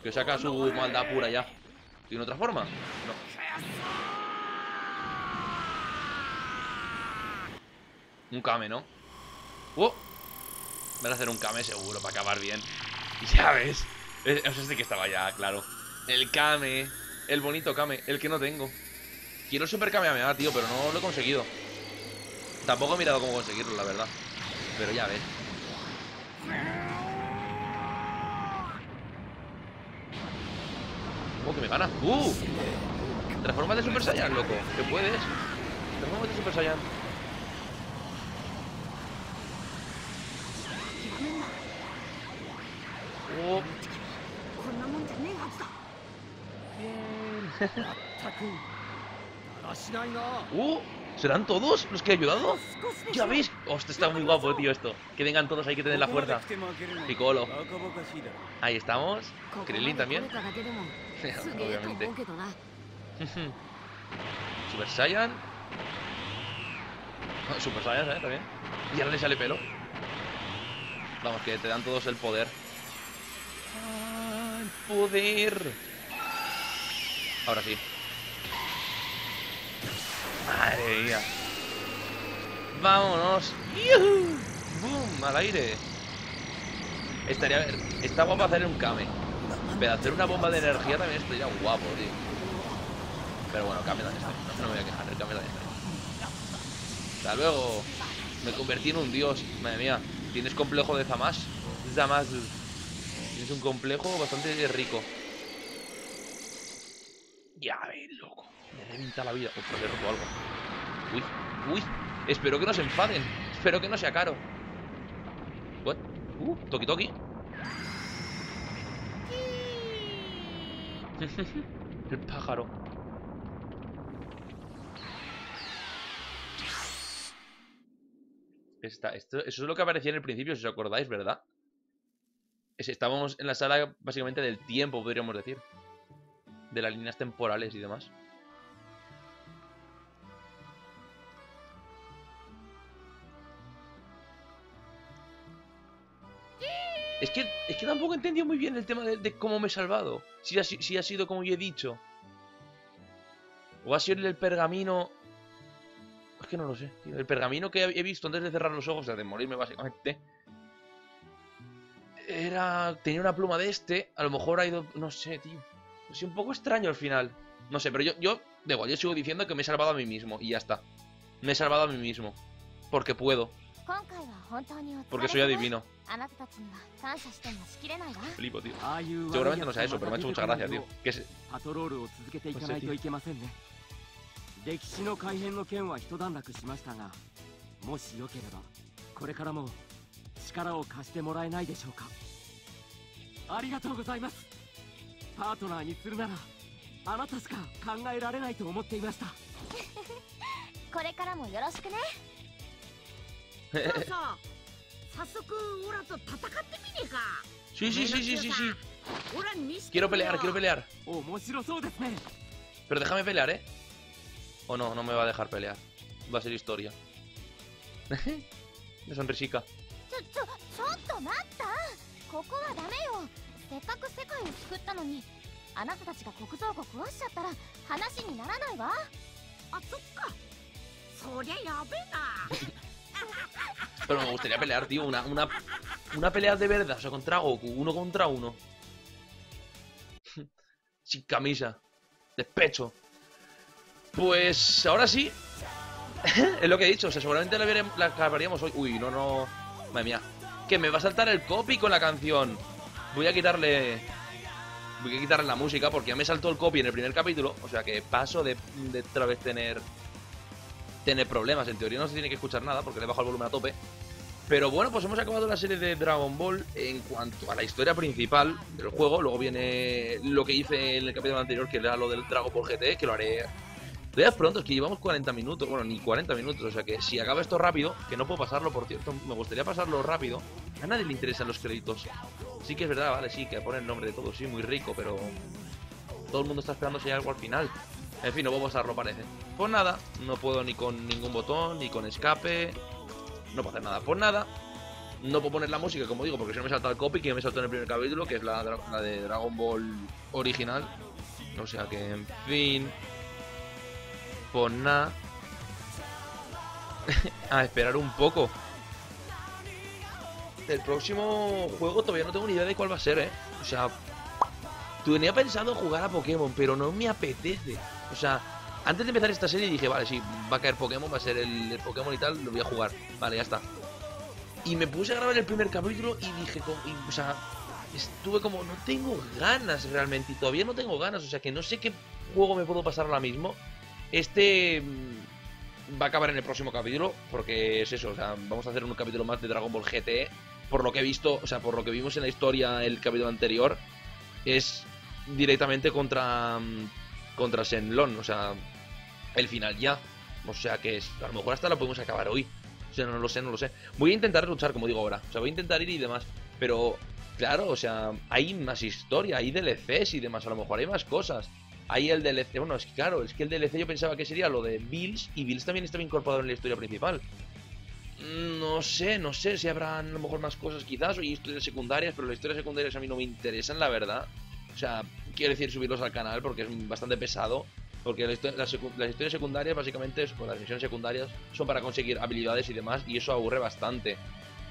Que saca su maldad pura ya. ¿Tiene otra forma? No. Un Kame, ¿no? ¡Oh! Van a hacer un Kame seguro para acabar bien. Ya ves. Eh, Eso sí que estaba ya, claro. El Kame. El bonito Kame. El que no tengo. Quiero Super Kamehameha, tío, pero no lo he conseguido. Tampoco he mirado cómo conseguirlo, la verdad. Pero ya ves. Oh, que me gana. ¡Uh! Transforma de Super Saiyan, loco. Que puedes. Transformamos de Super Saiyan. Oh, こんなもんじゃねえはずだ bien. たくだらしないな Oh, ¿serán todos los que he ayudado? 少しでし Ya ょ veis. Hostia, está muy guapo, tío, esto. Que vengan todos ahí que tener la fuerza. Piccolo. Ahí estamos. ここまで Krillin 来 también. れただけでもすげえと Obviamente. 思うけどな Super Saiyan. Ah, Super Saiyan, ¿eh? También. Y ahora le sale pelo. Vamos, que te dan todos el poder. El poder. Ahora sí. Madre mía. Vámonos. ¡Yujú! ¡Bum! Al aire. Estaría. Está guapo hacer un Kame. Pero hacer una bomba de energía también estaría guapo, tío. Pero bueno, Kame también está. No, me voy a quejar, el Kame también está. Hasta luego. Me convertí en un dios. Madre mía. Tienes complejo de Zamash. Zamash. Tienes un complejo bastante rico. Ya ves, loco. Me revienta la vida. Uf, le roto algo. Uy, uy. Espero que no se enfaden. Espero que no sea caro. What? Uh, toki toki. El pájaro. Esta, esto, eso es lo que aparecía en el principio, si os acordáis, ¿verdad? Es- estábamos en la sala básicamente del tiempo, podríamos decir. De las líneas temporales y demás. Es que, es que tampoco he entendido muy bien el tema de, cómo me he salvado. Si ha, si si ha sido como yo he dicho. O ha sido el pergamino. Es que no lo sé. El pergamino que he visto antes de cerrar los ojos, o de morirme básicamente Era. Tenía una pluma de este. A lo mejor ha ido. No sé, tío. Es un poco extraño al final. No sé, pero yo, yo. Da igual, yo sigo diciendo que me he salvado a mí mismo. Y ya está. Me he salvado a mí mismo. Porque puedo. 今回は本当にお疲れ様 Porque soy adivino. あなたたちには感謝してもしきれないわ Flipo, tío. ああいう悪い Seguramente や no つ sea が eso, ま pero me ha た hecho 出 mucha てこな gracia, いよ tío. う Que es- パトロールを続けていかないといけませんね歴史の改変の件は一段落しましたがもしよければこれからも力を貸してもらえないでしょうか ありがとうございますパートナーにするならあなたしか考えられないと思っていましたこれからもよろしくねじゃあさ早速オラと戦ってみねえか Sí, sí, sí, sí, sí, sí. オラに見せて Quiero pelear, よ quiero pelear. 面白そうですね Pero déjame pelear, ¿eh? O no, no me va a dejar pelear. Va a ser historia. De sonrisica. ちょちょちょっと待ったここはダメよせっかく世界を救ったのにあなたたちが国蔵庫壊しちゃったら話にならないわあそっかそりゃやべえな Pero me gustaría pelear, tío. Una, una, una pelea de verdad. O sea, contra Goku. Uno contra uno. Sin camisa. Despecho. Pues ahora sí. es lo que he dicho. O sea, seguramente la, veremos- la acabaríamos hoy. Uy, no, no. Madre mía. que me va a saltar el copy con la canción. Voy a quitarle. Voy a quitarle la música porque ya me saltó el copy en el primer capítulo. O sea que paso de, de otra vez tener. Tener problemas. En teoría no se tiene que escuchar nada porque le bajo el volumen a tope. Pero bueno, pues hemos acabado la serie de Dragon Ball en cuanto a la historia principal del juego. Luego viene lo que hice en el capítulo anterior, que era lo del Dragon Ball GT, que lo haré. Lo haré pronto, es que llevamos 40 minutos. Bueno, ni 40 minutos. O sea que si acaba esto rápido, que no puedo pasarlo, por cierto, me gustaría pasarlo rápido. A nadie le interesan los créditos. Sí que es verdad, vale, sí, que pone el nombre de todo, sí, muy rico, pero. Todo el mundo está esperando si hay algo al final. En fin, no puedo pasarlo, parece. Pues nada, no puedo ni con ningún botón, ni con escape. No puedo hacer nada. Pues nada, no puedo poner la música, como digo, porque si no me salta el copy que me saltó en el primer capítulo, que es la, la de Dragon Ball original. O sea que, en fin. Pues nada. A esperar un poco. El próximo juego todavía no tengo ni idea de cuál va a ser, ¿eh? O sea, tenía pensado jugar a Pokémon, pero no me apetece. O sea, antes de empezar esta serie dije, vale, sí, va a caer Pokémon, va a ser el, el Pokémon y tal, lo voy a jugar. Vale, ya está. Y me puse a grabar el primer capítulo y dije, y, o sea, estuve como, no tengo ganas realmente, y todavía no tengo ganas, o sea, que no sé qué juego me puedo pasar ahora mismo. Este, mm, va a acabar en el próximo capítulo, porque es eso, o sea, vamos a hacer un capítulo más de Dragon Ball GT. Por lo que he visto, o sea, por lo que vimos en la historia el capítulo anterior, es directamente contra mm, contra Shenlong, o sea, el final ya. O sea que es, a lo mejor hasta la podemos acabar hoy. O sea, no lo sé, no lo sé. Voy a intentar luchar, como digo ahora. O sea, voy a intentar ir y demás. Pero, claro, o sea, hay más historia, hay DLCs y demás. A lo mejor hay más cosas. Hay el DLC. Bueno, es que claro, es que el DLC yo pensaba que sería lo de Bills. Y Bills también estaba incorporado en la historia principal. No sé, no sé si habrán a lo mejor más cosas quizás. O historias secundarias. Pero las historias secundarias a mí no me interesan, la verdad. O sea, quiero decir subirlos al canal porque es bastante pesado. Porque las, historias secundarias, básicamente, o las misiones secundarias, son para conseguir habilidades y demás, y eso aburre bastante.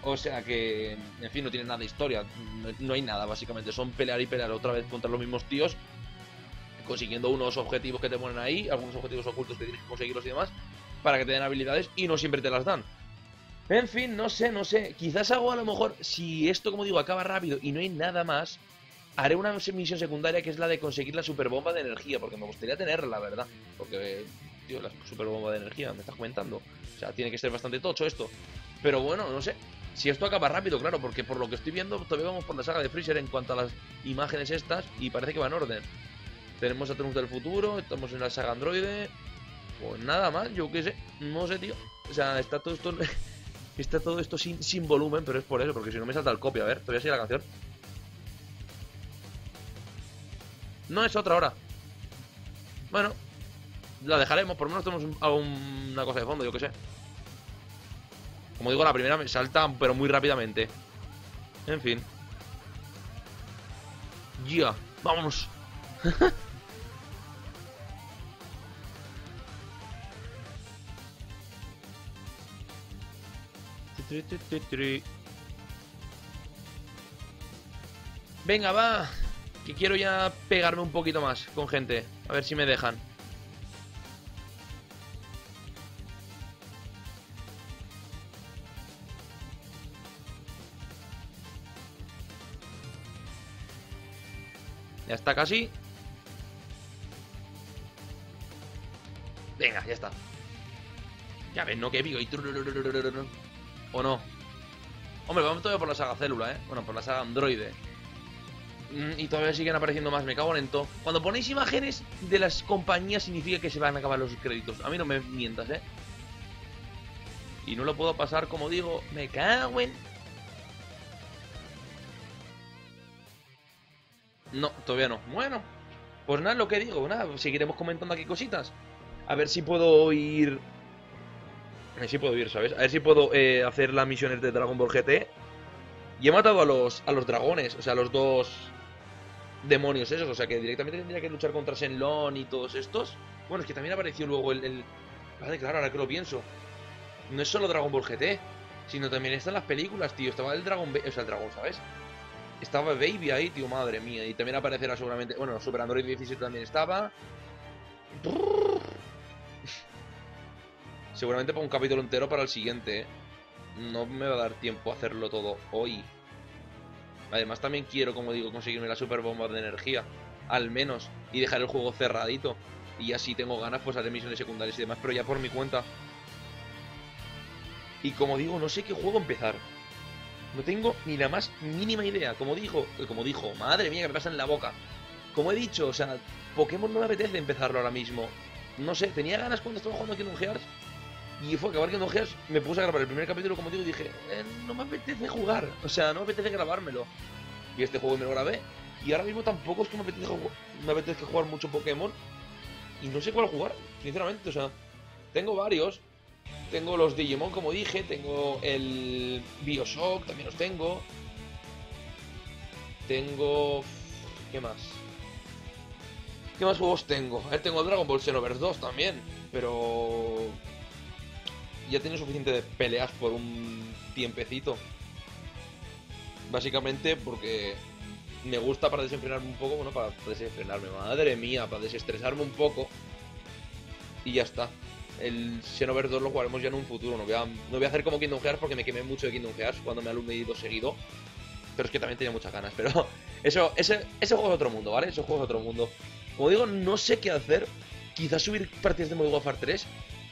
O sea que, en fin, no tiene nada de historia, no, hay nada, básicamente. Son pelear y pelear otra vez contra los mismos tíos, consiguiendo unos objetivos que te ponen ahí, algunos objetivos ocultos que tienes que conseguirlos y demás, para que te den habilidades, y no siempre te las dan. En fin, no sé, no sé. Quizás hago a lo mejor, si esto, como digo, acaba rápido y no hay nada más, haré una misión secundaria que es la de conseguir la superbomba de energía, porque me gustaría tenerla, la verdad. Porque, tío, la superbomba de energía, me estás comentando. O sea, tiene que ser bastante tocho esto. Pero bueno, no sé. Si esto acaba rápido, claro, porque por lo que estoy viendo, todavía vamos por la saga de Freezer en cuanto a las imágenes estas, y parece que va en orden. Tenemos a del futuro, estamos en la saga androide. Pues nada más, yo qué sé, no sé, tío. O sea, está todo esto. está todo esto sin, sin volumen, pero es por eso, porque si no me salta el copia. A ver, todavía sigue la canción. No es otra hora. Bueno, la dejaremos. Por lo menos tenemos una cosa de fondo, yo que sé. Como digo, la primera me salta, pero muy rápidamente. En fin. Ya, vámonos. Venga, va. Que quiero ya pegarme un poquito más con gente. A ver si me dejan. Ya está casi. Venga, ya está. Ya ves, ¿no? Que pico y... ¿O no? Hombre, vamos todavía por la saga célula, ¿eh? Bueno, por la saga androide. Mm, y todavía siguen apareciendo más, me cago en todo. Cuando ponéis imágenes de las compañías significa que se van a acabar los créditos. A mí no me mientas, ¿eh? Y no lo puedo pasar como digo, me cago en... No, todavía no. Bueno, pues nada, lo que digo, nada, seguiremos comentando aquí cositas. A ver si puedo ir... A ver si puedo ir, ¿sabes? A ver si puedo eh, hacer las misiones de Dragon Ball GT. Y he matado a los, a los dragones, o sea, a los dos demonios esos. O sea que directamente tendría que luchar contra Shenlong y todos estos. Bueno, es que también apareció luego el, Vale, claro, ahora que lo pienso. No es solo Dragon Ball GT, sino también están las películas, tío. Estaba el Dragon... O sea, el dragón, ¿sabes? Estaba Baby ahí, tío, madre mía. Y también aparecerá seguramente... Bueno, Super Android 17 también estaba. Seguramente para un capítulo entero para el siguiente, ¿eh? No me va a dar tiempo a hacerlo todo hoy. Además también quiero, como digo, conseguirme la super bomba de energía. Al menos. Y dejar el juego cerradito. Y así tengo ganas, pues haré misiones secundarias y demás. Pero ya por mi cuenta. Y como digo, no sé qué juego empezar. No tengo ni la más mínima idea. Como dijo, eh, como dijo, madre mía, que me pasa en la boca. Como he dicho, o sea, Pokémon no me apetece empezarlo ahora mismo. No sé, tenía ganas cuando estaba jugando Kingdom Hearts y fue acabar Kingdom Hearts, me puse a grabar el primer capítulo, como digo, y dije, eh, no me apetece jugar, o sea, no me apetece grabármelo. Y este juego me lo grabé, y ahora mismo tampoco es que me apetezca, me apetezca jugar mucho Pokémon, y no sé cuál jugar, sinceramente, o sea, tengo varios. Tengo los Digimon, como dije, tengo el Bioshock, también los tengo. Tengo... ¿Qué más? ¿Qué más juegos tengo? A ver, tengo Dragon Ball Xenoverse 2 también, pero ya tenido suficiente de peleas por un tiempecito. Básicamente porque me gusta para desenfrenarme un poco, bueno, para desenfrenarme, madre mía, para desestresarme un poco. Y ya está. El Xenoverse 2 lo jugaremos ya en un futuro. No voy a, no voy a hacer como Kingdom Hearts porque me quemé mucho de Kingdom Hearts cuando me he ido seguido. Pero es que también tenía muchas ganas. Pero eso, ese, ese juego es otro mundo, ¿vale? Ese juego es otro mundo. Como digo, no sé qué hacer. Quizás subir partidas de Modern Warfare 3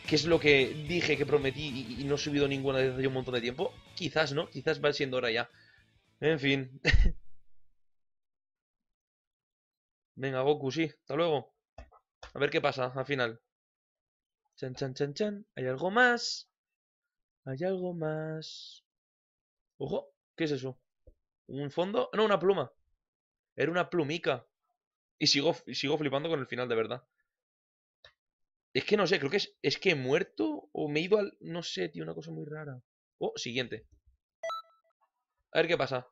que es lo que dije que prometí y, no he subido ninguna desde hace un montón de tiempo. Quizás, ¿no? Quizás va siendo hora ya. En fin. Venga, Goku, sí. Hasta luego. A ver qué pasa al final. Chan, chan, chan, chan. ¿Hay algo más? ¿Hay algo más? Ojo, ¿qué es eso? ¿Un fondo? No, una pluma. Era una plumica. Y sigo, sigo flipando con el final, de verdad. Es que no sé, creo que es, es que he muerto o me he ido al... No sé, tío, una cosa muy rara. Oh, siguiente. A ver qué pasa.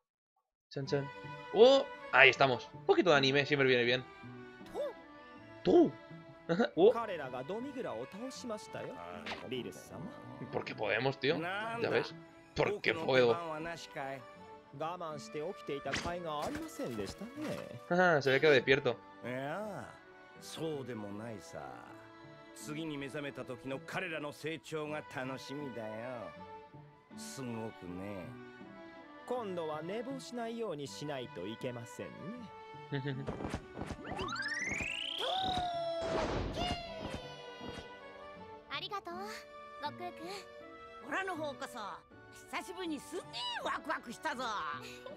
Chan, chan. Oh, ahí estamos. Un poquito de anime, siempre viene bien. ¡Tú! oh. Porque podemos, tío? Ya ves. ¿Por qué puedo? se ve que despierto. 次に目覚めた時の彼らの成長が楽しみだよ。すごくね。今度は寝坊しないようにしないといけませんね。ありがとう悟空くん。オラの方こそ久しぶりにすげえワクワクしたぞ。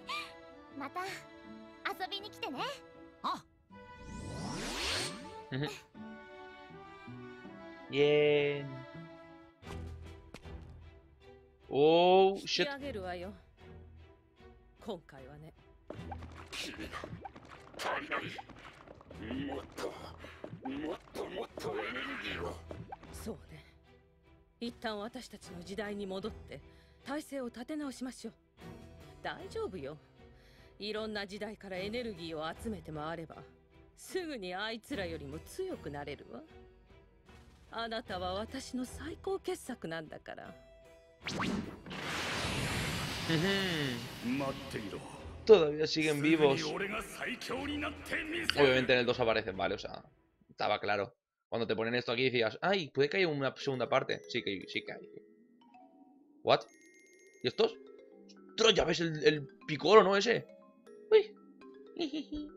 また遊びに来てね。あ Bien. Oh, 引 shit. き上げるわよ。今回はね。そうね。一旦私たちの時代に戻って体制を立て直しましょう。大丈夫よ。いろんな時代からエネルギーを集めて回ればすぐにあいつらよりも強くなれるわ あなたは私の最高傑作なんだから Ujú. 待っていろ Todavía siguen vivos. すぐに俺が最強になってみせる Obviamente en el 2 aparecen, vale, o sea, estaba claro. Cuando te ponen esto aquí decías, ay, puede que haya una segunda parte. Sí que, sí que hay. ¿What? ¿Y estos? ¡Ostras, ya ves el, el picoro, ¿no? Ese. Uy.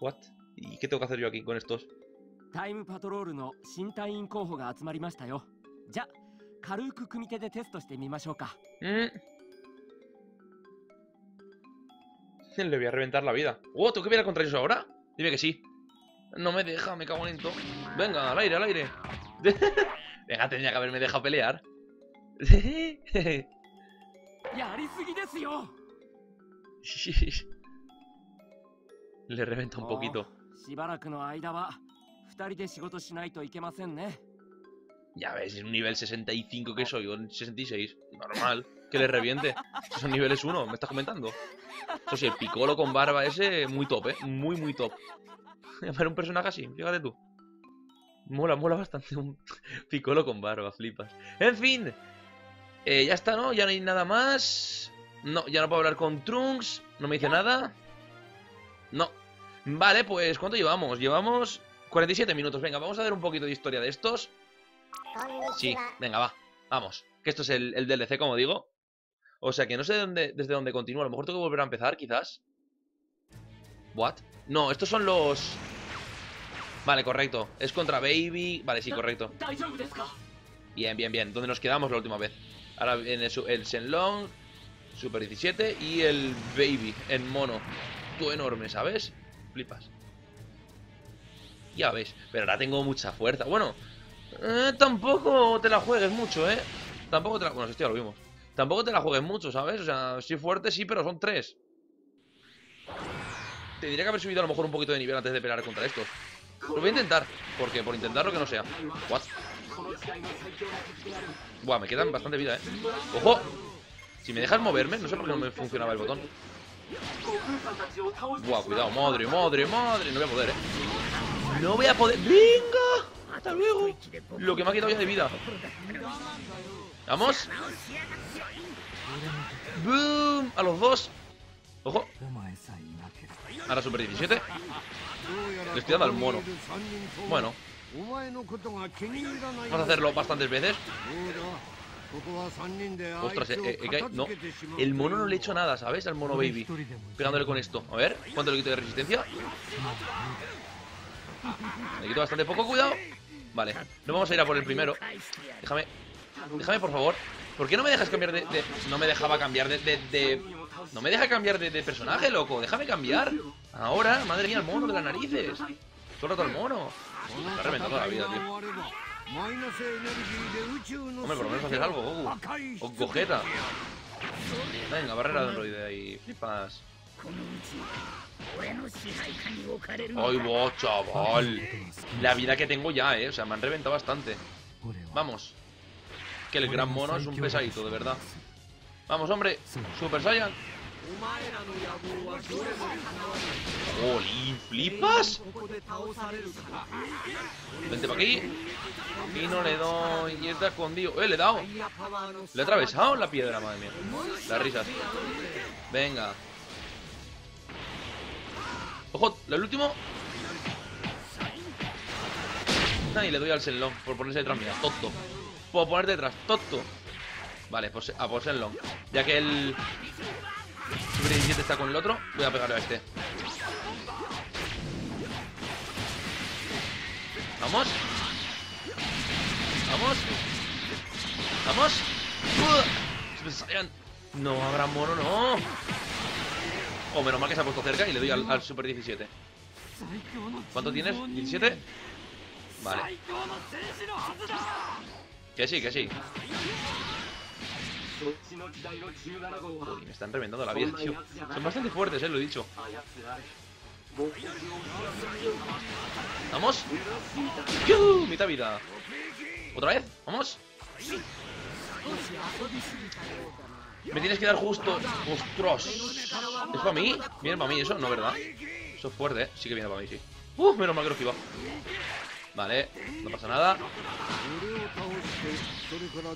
¿What? ¿Y qué tengo que hacer yo aquí con estos? タイムパトロールの新隊員候補が集まりましたよじゃ軽く組手でテストしてみましょうか Mm. Le voy a reventar la vida. ¡Oh! ¿Tengo que pelear contra ellos ahora? Dime que sí. No me deja, me cago en esto. Venga, al aire, al aire. Venga, tenía que haberme dejado pelear. やりすぎですよ Le reventa un poquito. しばらくの間は二人で仕事しないといけませんね Ya ves, es un nivel 65 que soy, o 66. Normal, que le reviente. Si son niveles 1, ¿me estás comentando? Eso sí, el picolo con barba ese, muy top, ¿eh? Muy, muy top. Para un personaje así, fíjate tú. Mola, mola bastante un picolo con barba, flipas. En fin. Eh, ya está, ¿no? Ya no hay nada más. No, ya no puedo hablar con Trunks. No me dice nada. No. Vale, pues ¿cuánto llevamos? Llevamos 47 minutos, venga, vamos a ver un poquito de historia de estos. Sí, venga, va, vamos. Que esto es el, el DLC, como digo. O sea que no sé dónde, desde dónde continúa. A lo mejor tengo que volver a empezar, quizás. ¿What? No, estos son los... Vale, correcto. Es contra Baby. Vale, sí, correcto. Bien, bien, bien. ¿Dónde nos quedamos la última vez? Ahora en el, el Shenlong, Super 17 y el Baby en mono. Tú enorme, ¿sabes? Flipas. Ya ves, pero ahora tengo mucha fuerza. Bueno, eh, tampoco te la juegues mucho, ¿eh? Tampoco te la... Bueno, esto ya lo vimos. Tampoco te la juegues mucho, ¿sabes? O sea, sí fuerte, sí, pero son tres. Tendría que haber subido a lo mejor un poquito de nivel antes de pelear contra estos. Lo voy a intentar, porque por intentarlo que no sea. What? Buah, me quedan bastante vida, eh. ¡Ojo! Si me dejas moverme, no sé por qué no me funcionaba el botón. Buah, cuidado, madre, madre, madre. No voy a poder, eh. No voy a poder. ¡Venga! ¡Hasta luego! Lo que me ha quitado ya de vida. Vamos. ¡Boom! A los dos. Ojo. Ahora Super 17. Le estoy dando al mono. Bueno, vamos a hacerlo bastantes veces. Ostras, eh, eh, no. El mono no le he hecho nada, ¿sabes? Al mono baby. Pegándole con esto. A ver, ¿cuánto le quito de resistencia? Me quito bastante poco, cuidado. Vale, no vamos a ir a por el primero. Déjame, déjame por favor. ¿Por qué no me dejas cambiar de...? no me dejaba cambiar de... No me deja cambiar de, personaje, loco. Déjame cambiar. Ahora, madre mía, el mono de las narices. Todo el rato el mono. Me ha reventado la vida, tío. Hombre, por lo menos haces algo, Goku. O Gogeta. Venga, barrera de androide ahí. Flipas. Ay, bo, chaval. La vida que tengo ya, eh. O sea, me han reventado bastante. Vamos. Que el gran mono es un pesadito, de verdad. Vamos, hombre. Super Saiyan. ¡Jolín! ¿Flipas? Vente para aquí. Y no le doy. Y está escondido. ¡Eh, le he dado! Le he atravesado la piedra, madre mía. Las risas. Venga. Ojo, el último. Ay, le doy al Shenlong por ponerse detrás mía. Tonto. Puedo ponerte detrás. Tonto. Vale, pues a por Shenlong. Ya que el Super 17 está con el otro, voy a pegarle a este. Vamos. Vamos. Vamos. No habrá mono, no. Oh, menos mal que se ha puesto cerca y le doy al, Super 17. ¿Cuánto tienes? ¿17? Vale. Que sí, que sí. Uy, me están reventando la vida, tío. Son bastante fuertes, eh, lo he dicho. Vamos. ¡Yu! Mitad vida. ¿Otra vez? Vamos. Me tienes que dar justo. ¡Ostras! ¿Es para mí? ¿Viene para mí eso? No, ¿verdad? Eso es fuerte, ¿eh? Sí que viene para mí, sí. ¡Uh! Menos mal que lo esquiva. Vale, no pasa nada.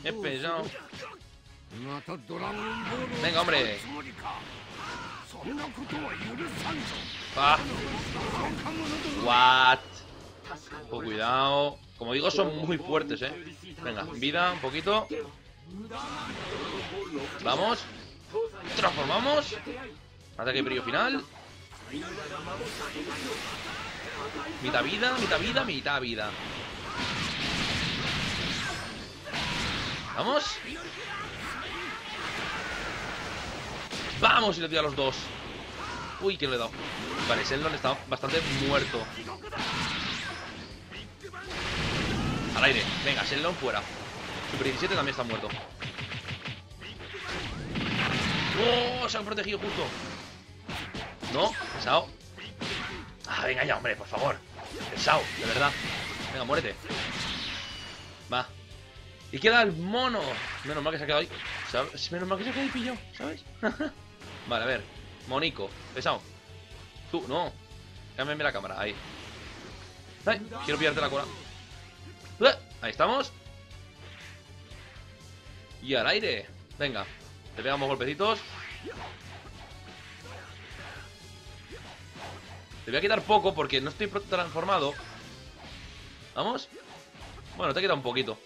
He pesado. Venga, hombre. Ah. What? Oh, cuidado. Como digo, son muy fuertes, eh. Venga, vida un poquito. Vamos. Transformamos. Ataque brillo final. Mitad vida, mitad vida, mitad vida. Vamos. Vamos y le doy a los dos. Uy, que le he dado. Vale, Shenlong está bastante muerto. Al aire. Venga, Shenlong fuera. Super 17 también está muerto. ¡Oh! Se han protegido justo. No, pesado. Ah, venga ya, hombre, por favor. Pesado, de verdad. Venga, muérete. Va. Y queda el mono. Menos mal que se ha quedado ahí. Menos mal que se ha quedado ahí pillo, ¿sabes? vale, a ver. Monico, pesado. Tú, no. Cámbiame la cámara, ahí. Ay, quiero pillarte la cola. Ahí estamos. Y al aire. Venga. Le pegamos golpecitos. Te voy a quitar poco porque no estoy transformado. ¿Vamos? Bueno, te queda un poquito.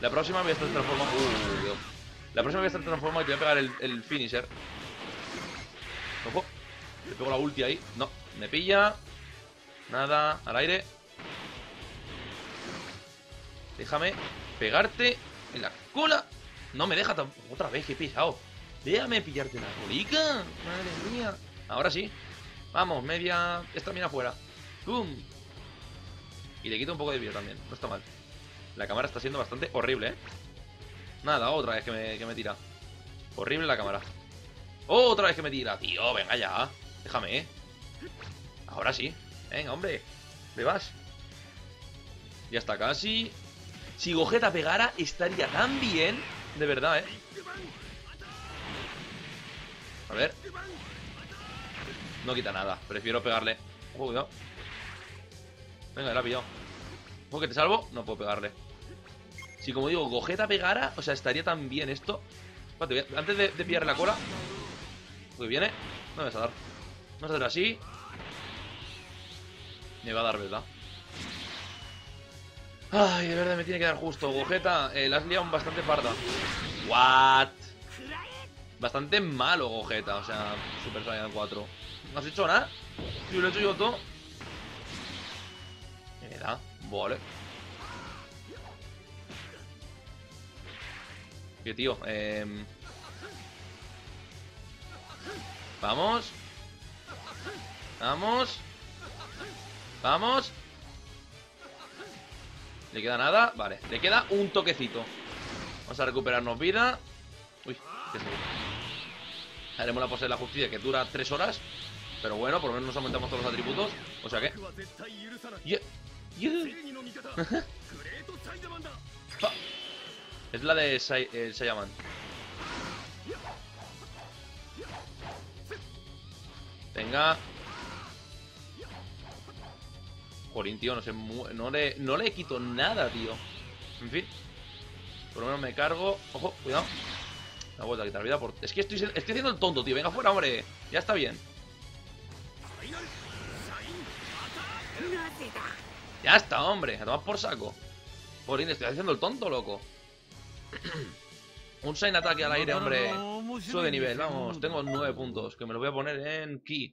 La próxima voy a estar transformado. La próxima voy a estar transformado y te voy a pegar el, el finisher. Ojo. Le pego la ulti ahí. No, me pilla. Nada, al aire. Déjame pegarte en la cola. No me deja. Otra vez, que he pisado. Déjame pillarte en la colica. Madre mía. Ahora sí. Vamos, media estamina afuera. ¡Pum! Y le quito un poco de vida también. No está mal. La cámara está siendo bastante horrible, ¿eh? Nada, otra vez que me, que me tira. Horrible la cámara. Otra vez que me tira. Tío, venga ya. Déjame, ¿eh? Ahora sí. Venga, hombre. ¿Me vas? Ya está casi. Si Gogeta pegara, estaría tan bien. De verdad, ¿eh? A ver. No quita nada. Prefiero pegarle. Cuidado. Venga, la ha pillado. Ojo, que te salvo. No puedo pegarle. Si, como digo, Gogeta pegara, o sea, estaría tan bien esto. Antes de, de pillarle la cola. Uy, viene. No me vas a dar. Vamos a hacer así. Me va a dar, ¿verdad? Ay, de verdad me tiene que dar justo. Gogeta, eh, la has liado bastante parda. What? Bastante malo, Gogeta. O sea, Super Saiyan 4. ¿No has hecho nada? Yo lo he hecho yo todo. queda. Vale. Que tío, eh... Vamos. Vamos. Vamos. ¿Le queda nada? Vale, le queda un toquecito. Vamos a recuperarnos vida. Uy, qué seguro. Haremos la pose de la justicia que dura tres horas. Pero bueno, por lo menos nos aumentamos todos los atributos. O sea que. Es la de Sai Saiyaman. Venga. Jorín, tío, no sé. No le, no le quito nada, tío. En fin. Por lo menos me cargo. Ojo, cuidado. Me ha a quitar vida por... Es que estoy, estoy haciendo el tonto, tío. Venga, fuera, hombre. Ya está bien. Ya está, hombre. A tomar por saco. Jorín, estoy haciendo el tonto, loco. Un Sign ataque al aire, hombre. Sube de nivel, vamos. Tengo nueve puntos. Que me lo voy a poner en Ki.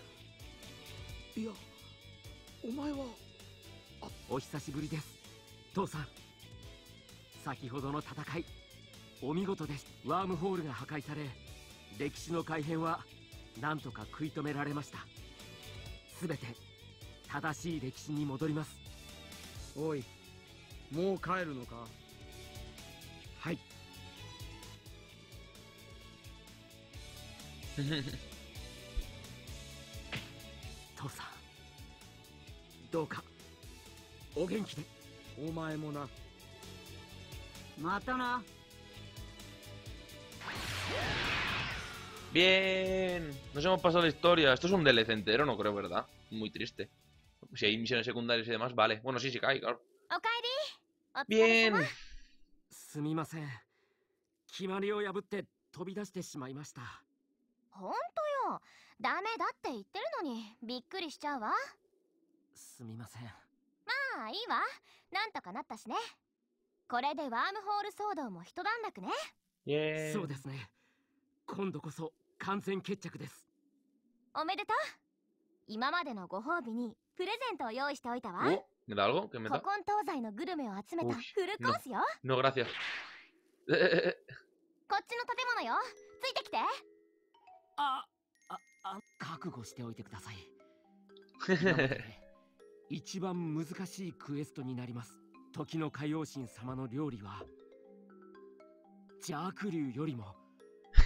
いやお前は。お久しぶりです。父さん。先ほどの戦いお見事です。ワームホールが破壊され歴史の改変はなんとか食い止められました。すべて正しい歴史に戻ります。おいもう帰るのか？はい どうかお元気でお前もなまたな Bien. Nos hemos pasado la historia. Esto es un DLC entero, no creo, ¿verdad? Muy triste. Si hay misiones secundarias y demás, vale. Bueno, sí, sí cae, claro. おかえりお疲れ Bien. 様すみません決まりを破って飛び出してしまいましたほんとよダメだって言ってるのにびっくりしちゃうわすみません。まあいいわ。なんとかなったしね。これでワームホール騒動も一段落ね.そうですね。今度こそ完全決着です。おめでとう。今までのご褒美にプレゼントを用意しておいたわ。Oh, ¿Me da algo? ¿Qué me 古?今東西のグルメを集めたうフルコースよ。No, gracias. Eh, eh, こっちの建物よ。ついてきて。あああ覚悟しておいてください。eh. で一番難しいクエストになります時の海王神様の料理は邪悪竜よりも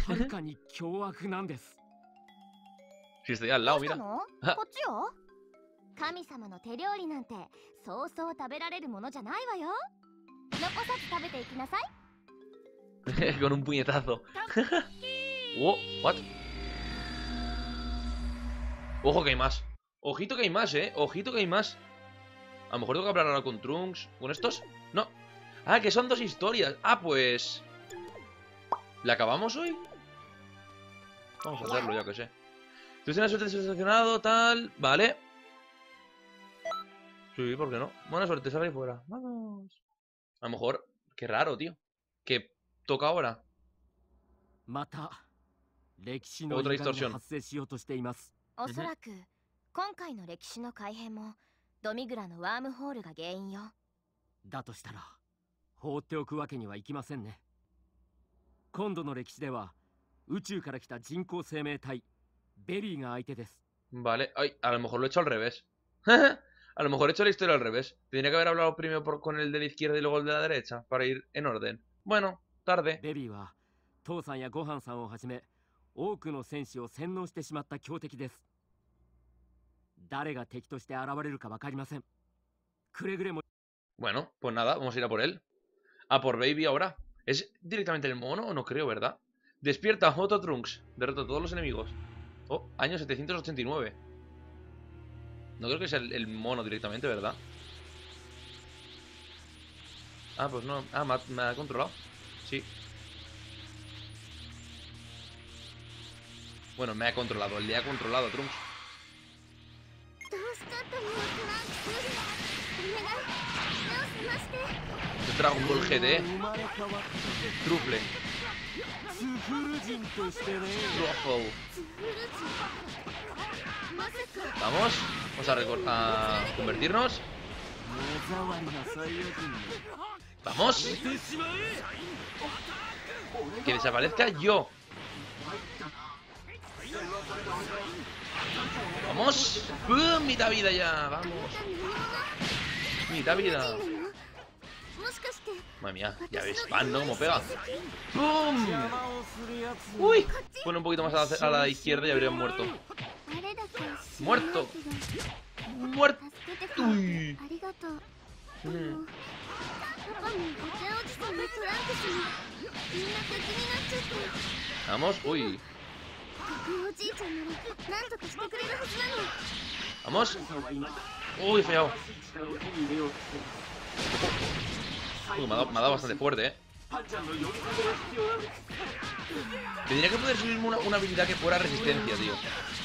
はるかに凶悪なんです mira. の？あこっちよ神様の手料理なんてそうそう食べられるものじゃないわよ残さず食べていきなさい Con un puñetazo. oh, what? Ojo que hay más. Ojito que hay más, ¿eh? Ojito que hay más. A lo mejor tengo que hablar ahora con Trunks. ¿Con estos? No. Ah, que son dos historias. Ah, pues... ¿La acabamos hoy? Vamos a hacerlo, ya que sé. Tuviste una suerte seleccionado, tal... Vale. Sí, ¿por qué no? Buena suerte, sale fuera. Vamos. A lo mejor... Qué raro, tío. Que toca ahora. Otra distorsión. 今回の歴史の改変もドミグラのワームホールが原因よだとしたら放っておくわけにはいきませんね今度の歴史では宇宙から来た人工生命体ベリーが相手です Vale, ay, a lo mejor lo he hecho al revés. a lo mejor he hecho la historia al revés. Tendría que haber hablado primero por- con el de la izquierda y luego el de la derecha, para ir en orden. Bueno, tarde. ベビーは父さんやごはんさんをはじめ多くの戦士を洗脳してしまった強敵です 誰が敵として現れるか分かりませんくれぐれも Bueno, pues nada, vamos a ir a por él. A por Baby ahora. ¿Es directamente el mono o no creo, verdad? Despierta, Otto Trunks. Derrota a todos los enemigos. Oh, año 789. No creo que sea el, el mono directamente, ¿verdad? Ah, pues no. Ah, me ha, me ha controlado. Sí. Bueno, me ha controlado. Le ha controlado a Trunks. Dragon Ball GT eh. Truple. Truffle. Vamos Vamos a, a convertirnos. Vamos. Que desaparezca yo. ¡Vamos! ¡Uh, ¡Mitad vida ya! ¡Vamos! ¡Mitad vida! Madre mía, ya ves, pando como pega. ¡Pum! ¡Uy! Bueno, un poquito más a la, izquierda y habría muerto. ¡Muerto! ¡Muerto! ¡Uy! Vamos, uy. Vamos. Uy, feo. Uy, me ha, dado, me ha bastante fuerte, eh. Tendría que poder subirme una, una, habilidad que fuera resistencia, tío.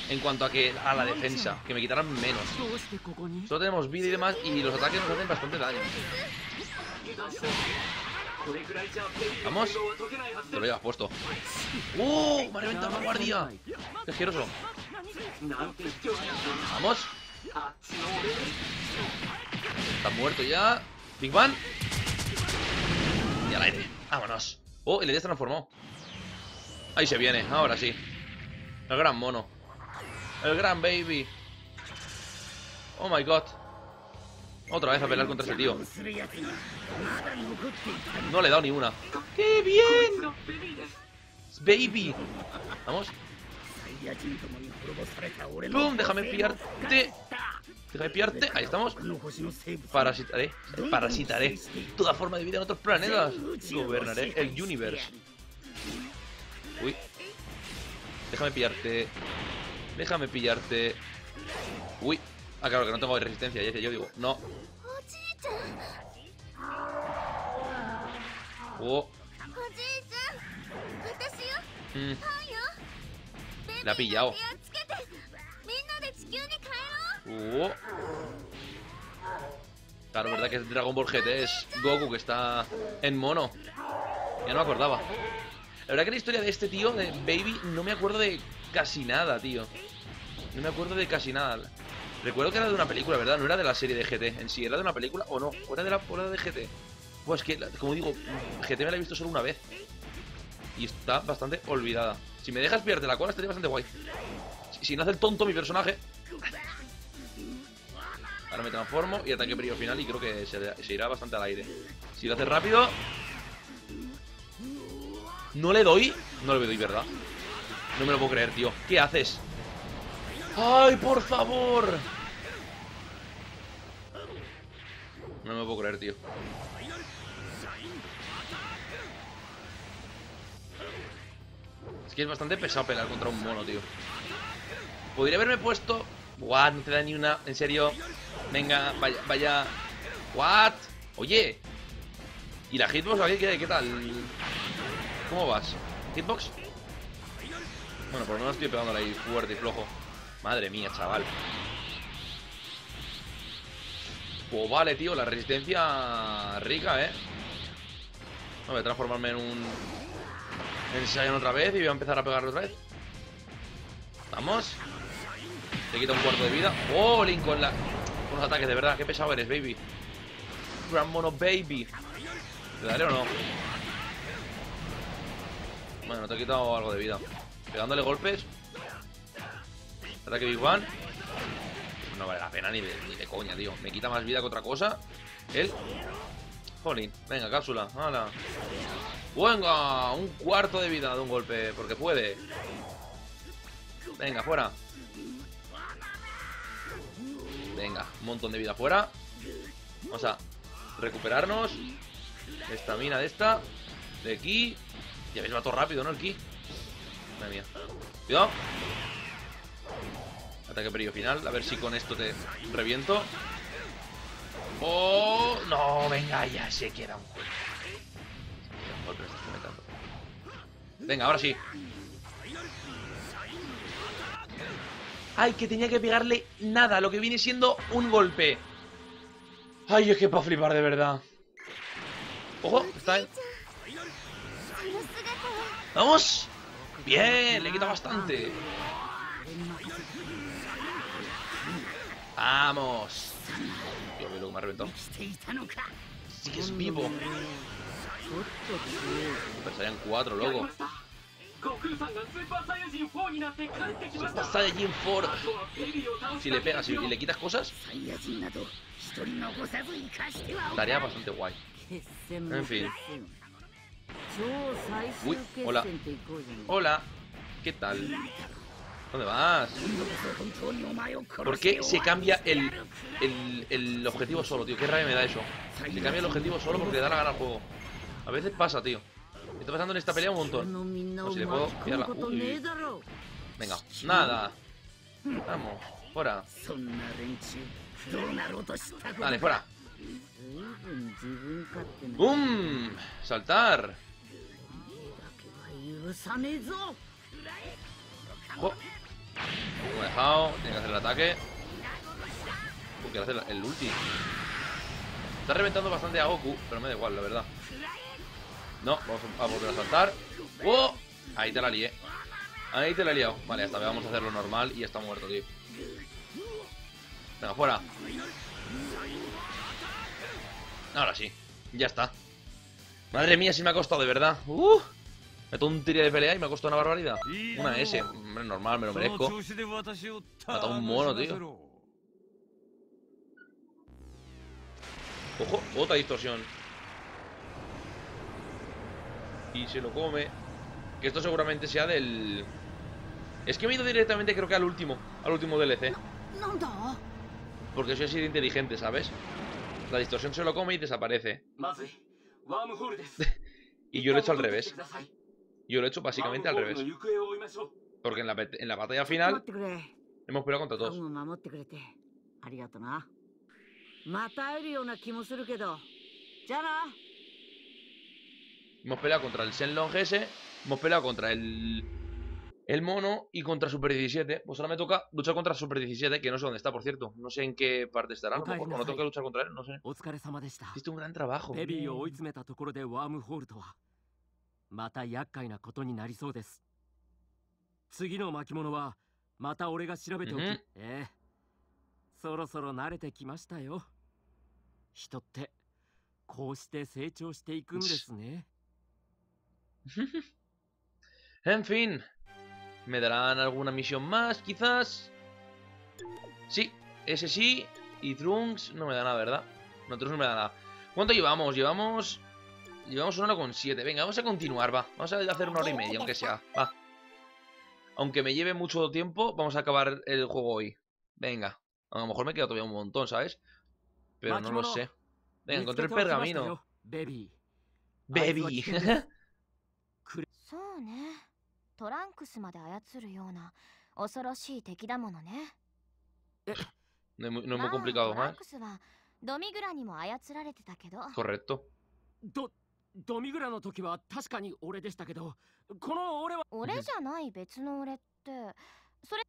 En cuanto a que a la defensa, que me quitaran menos. Solo tenemos vida y demás, y los ataques nos hacen bastante daño. Vamos. Te lo llevas puesto. ¡Oh! Me ha reventado la guardia. Qué asqueroso. Vamos. Está muerto ya. Big Bang. Y al aire. Vámonos. Oh, el ED se transformó. Ahí se viene, ahora sí. El gran mono. El gran baby. Oh my god. Otra vez a pelear contra ese tío. No le he dado ni una. ¡Qué bien! Baby. Vamos. ¡Pum! Déjame pillarte. Déjame pillarte. Ahí estamos. Parasitaré. Parasitaré toda forma de vida en otros planetas. Gobernaré el universe. Uy. Déjame pillarte. Déjame pillarte. Uy. Ah, claro, que no tengo resistencia. Y es que yo digo, no. Oh. Mm. La ha pillado. Oh. Claro, verdad que es Dragon Ball GT es Goku que está en mono. Ya no me acordaba. La verdad que la historia de este tío, de Baby, no me acuerdo de casi nada, tío. No me acuerdo de casi nada. Recuerdo que era de una película, ¿verdad? No era de la serie de GT en sí, era de una película o no, o era de la o era de GT. Pues que, como digo, GT me la he visto solo una vez. Y está bastante olvidada. Si me dejas pillarte la cola, estaría bastante guay. Si, si no hace el tonto mi personaje. Ahora me transformo y ataque brillo final y creo que se, se irá bastante al aire. Si lo hace rápido... No le doy... No le doy, ¿verdad? No me lo puedo creer, tío. ¿Qué haces? ¡Ay, por favor! No me puedo creer, tío. Es que es bastante pesado pelear contra un mono, tío. Podría haberme puesto... What, no te da ni una... En serio. Venga, vaya, vaya. What? Oye. ¿Y la hitbox qué, qué tal? ¿Cómo vas? ¿Hitbox? Bueno, por lo menos estoy pegándole ahí fuerte y flojo. Madre mía, chaval. Pues vale, tío, la resistencia rica, ¿eh? Voy a transformarme en un... En Saiyan otra vez y voy a empezar a pegarle otra vez. Vamos. Te quita un cuarto de vida. ¡Oh, Link con, la... con los ataques! De verdad, qué pesado eres, baby. Gran mono, baby. ¿Te daré o no? Bueno, te he quitado algo de vida. Pegándole golpes. Ataque Big One. No vale la pena ni de, ni de coña, tío. Me quita más vida que otra cosa. Él. Jolín. Venga, cápsula. ¡Hala! Venga, un cuarto de vida de un golpe. Porque puede. Venga, fuera. Venga, un montón de vida fuera. Vamos a recuperarnos. Estamina de esta. De aquí. Ya veis, va todo rápido, ¿no? El ki. Madre mía. Cuidado. Ataque periodo final. A ver si con esto te reviento. ¡Oh! No, venga, ya se queda un golpe. Venga, ahora sí. Ay, que tenía que pegarle nada, lo que viene siendo un golpe. Ay, es que para flipar de verdad. Ojo, está ahí. ¡Vamos! Bien, le quita bastante. ¡Vamos! Dios mío, lo que me ha reventado. ¡Sigues vivo! Empezarían cuatro, loco. Saiyajin 4 Si le pegas y, y le quitas cosas Estaría bastante guay En fin Uy, hola Hola, ¿qué tal? ¿Dónde vas? ¿Por qué se cambia el, el, el, objetivo solo, tío? Qué rabia me da eso. Se cambia el objetivo solo porque le da la gana al juego. A veces pasa, tío. Me está pasando en esta pelea un montón. Si le puedo pillarla. Venga, nada. Vamos, fuera. Dale, fuera. ¡Bum! ¡Saltar! Oh. He dejado, tiene que hacer el ataque. Quiere hacer el ulti. Está reventando bastante a Goku, pero me da igual, la verdad. No, vamos a volver a saltar. ¡Oh! Ahí te la lié. Ahí te la he liado. Vale, vez vamos a hacerlo normal y está muerto, tío. Venga, fuera. Ahora sí, ya está. Madre mía, si me ha costado de verdad. ¡Uh! meto un tiro de pelea y me ha costado una barbaridad. Una S, hombre, normal, me lo merezco. Mata un mono, tío. Ojo, otra distorsión. Y se lo come. Que esto seguramente sea del... Es que me he ido directamente creo que al último Al último DLC Porque soy así de inteligente, ¿sabes? La distorsión se lo come y desaparece Y yo lo he hecho al revés yo lo he hecho básicamente al revés. Porque en la, en la batalla final hemos peleado contra todos. Hemos peleado contra el Shenlong ese, hemos peleado contra el el mono y contra Super 17. Pues ahora me toca luchar contra Super 17, que no sé dónde está, por cierto. No sé en qué parte estará. No, no, no tengo que luchar contra él, no sé. Hiciste un gran trabajo. また厄介なことになりそうです次の巻物はまた俺が調べておき、うんええそろそろ慣れてきましたよ人ってこうして成長していくんですね En fin. ¿Me darán alguna misión más, quizás? Sí, ese sí. Y Trunks no me da nada, ¿verdad? No, Trunks no me da nada. ¿Cuánto llevamos? Llevamos... Llevamos una hora con siete. Venga, vamos a continuar, va. Vamos a hacer una hora y media, aunque sea. Va. Aunque me lleve mucho tiempo, vamos a acabar el juego hoy. Venga. A lo mejor me queda todavía un montón, ¿sabes? Pero no lo sé. Venga, encontré el pergamino. ベビ Baby. そうねトランクスまで操るような恐ろしい敵だものね No es muy, no es muy まあ complicado, トラン ¿eh? クスはドミグラにも操られてたけど Correcto. ー ドドミグラの時は確かに俺でしたけどこの俺は俺じゃない別の俺ってそれ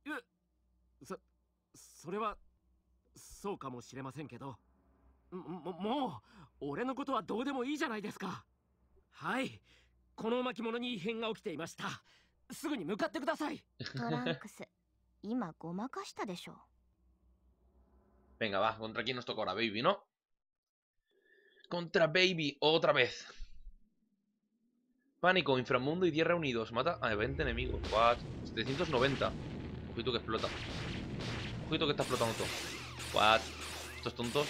そそれはそうかもしれませんけどももう俺のことはどうでもいいじゃないですかはいこの巻物に異変が起きていましたすぐに向かってくださいトランクス 今ごまかしたでしょ Venga, va. ¿Contra quién nos toca ahora? Baby, ¿no? Contra Baby, otra vez. Pánico, inframundo y tierra unidos. Mata a 20 enemigos. What? 790. Ojito que explota. Ojito que está explotando todo. What? Estos tontos.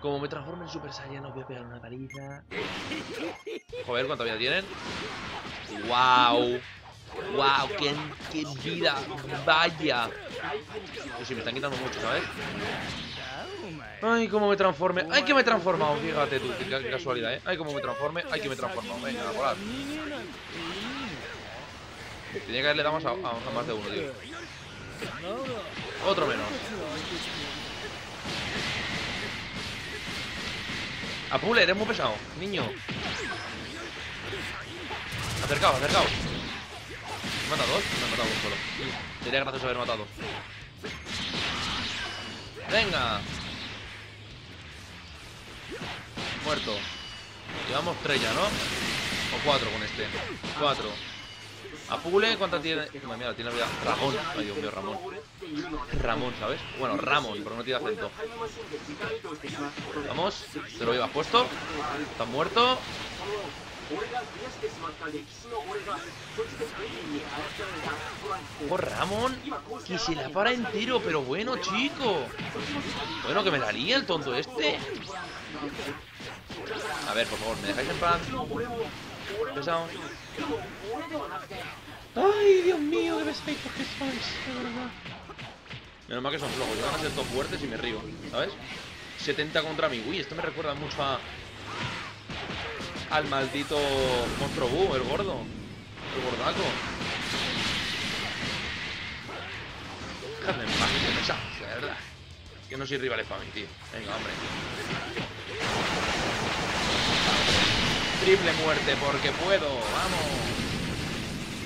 Como me transforme en Super Saiyan, os voy a pegar una paliza. Joder, ¿cuánta vida tienen? ¡Wow! ¡Wow! ¡Qué, qué vida! ¡Vaya! Pues sí, me están quitando mucho, ¿sabes? ¡Ay, cómo me transforme! ¡Ay, que me he transformado! Fíjate tú, qué, casualidad, ¿eh? ¡Ay, cómo me transforme! ¡Ay, que me he transformado! Venga, a volar. Tenía que haberle dado más a, a- más de uno, tío. Otro menos. Apule, eres muy pesado, niño. Acercado, acercado. ¿Me mata dos? Me he matado uno solo. Sería gracioso haber matado. Venga. Muerto. Llevamos tres ya, ¿no? O cuatro con este. Cuatro. Apule, ¿cuánta tiene? Madre mía, tiene vida. Ramón. Ay, Dios Ramón. Ramón, ¿sabes? Bueno, Ramón, porque no tiene acento. Vamos, te lo llevas puesto. Está muerto. Ojo, Ramón, que se la para entero, pero bueno, chico. Bueno, que me la lía el tonto este. A ver, por favor, ¿me dejáis en paz? Ay, Dios mío, qué pesadito que sois, de. Menos mal que son flojos, van a ser todos fuertes y me río, ¿sabes? 70 contra mí. Uy, esto me recuerda mucho a... Al maldito monstruo Bu, el gordo. El gordaco. Dejadme en paz, que verdad. Que no soy rivales para mí, tío. Venga, hombre. Triple muerte porque puedo, vamos.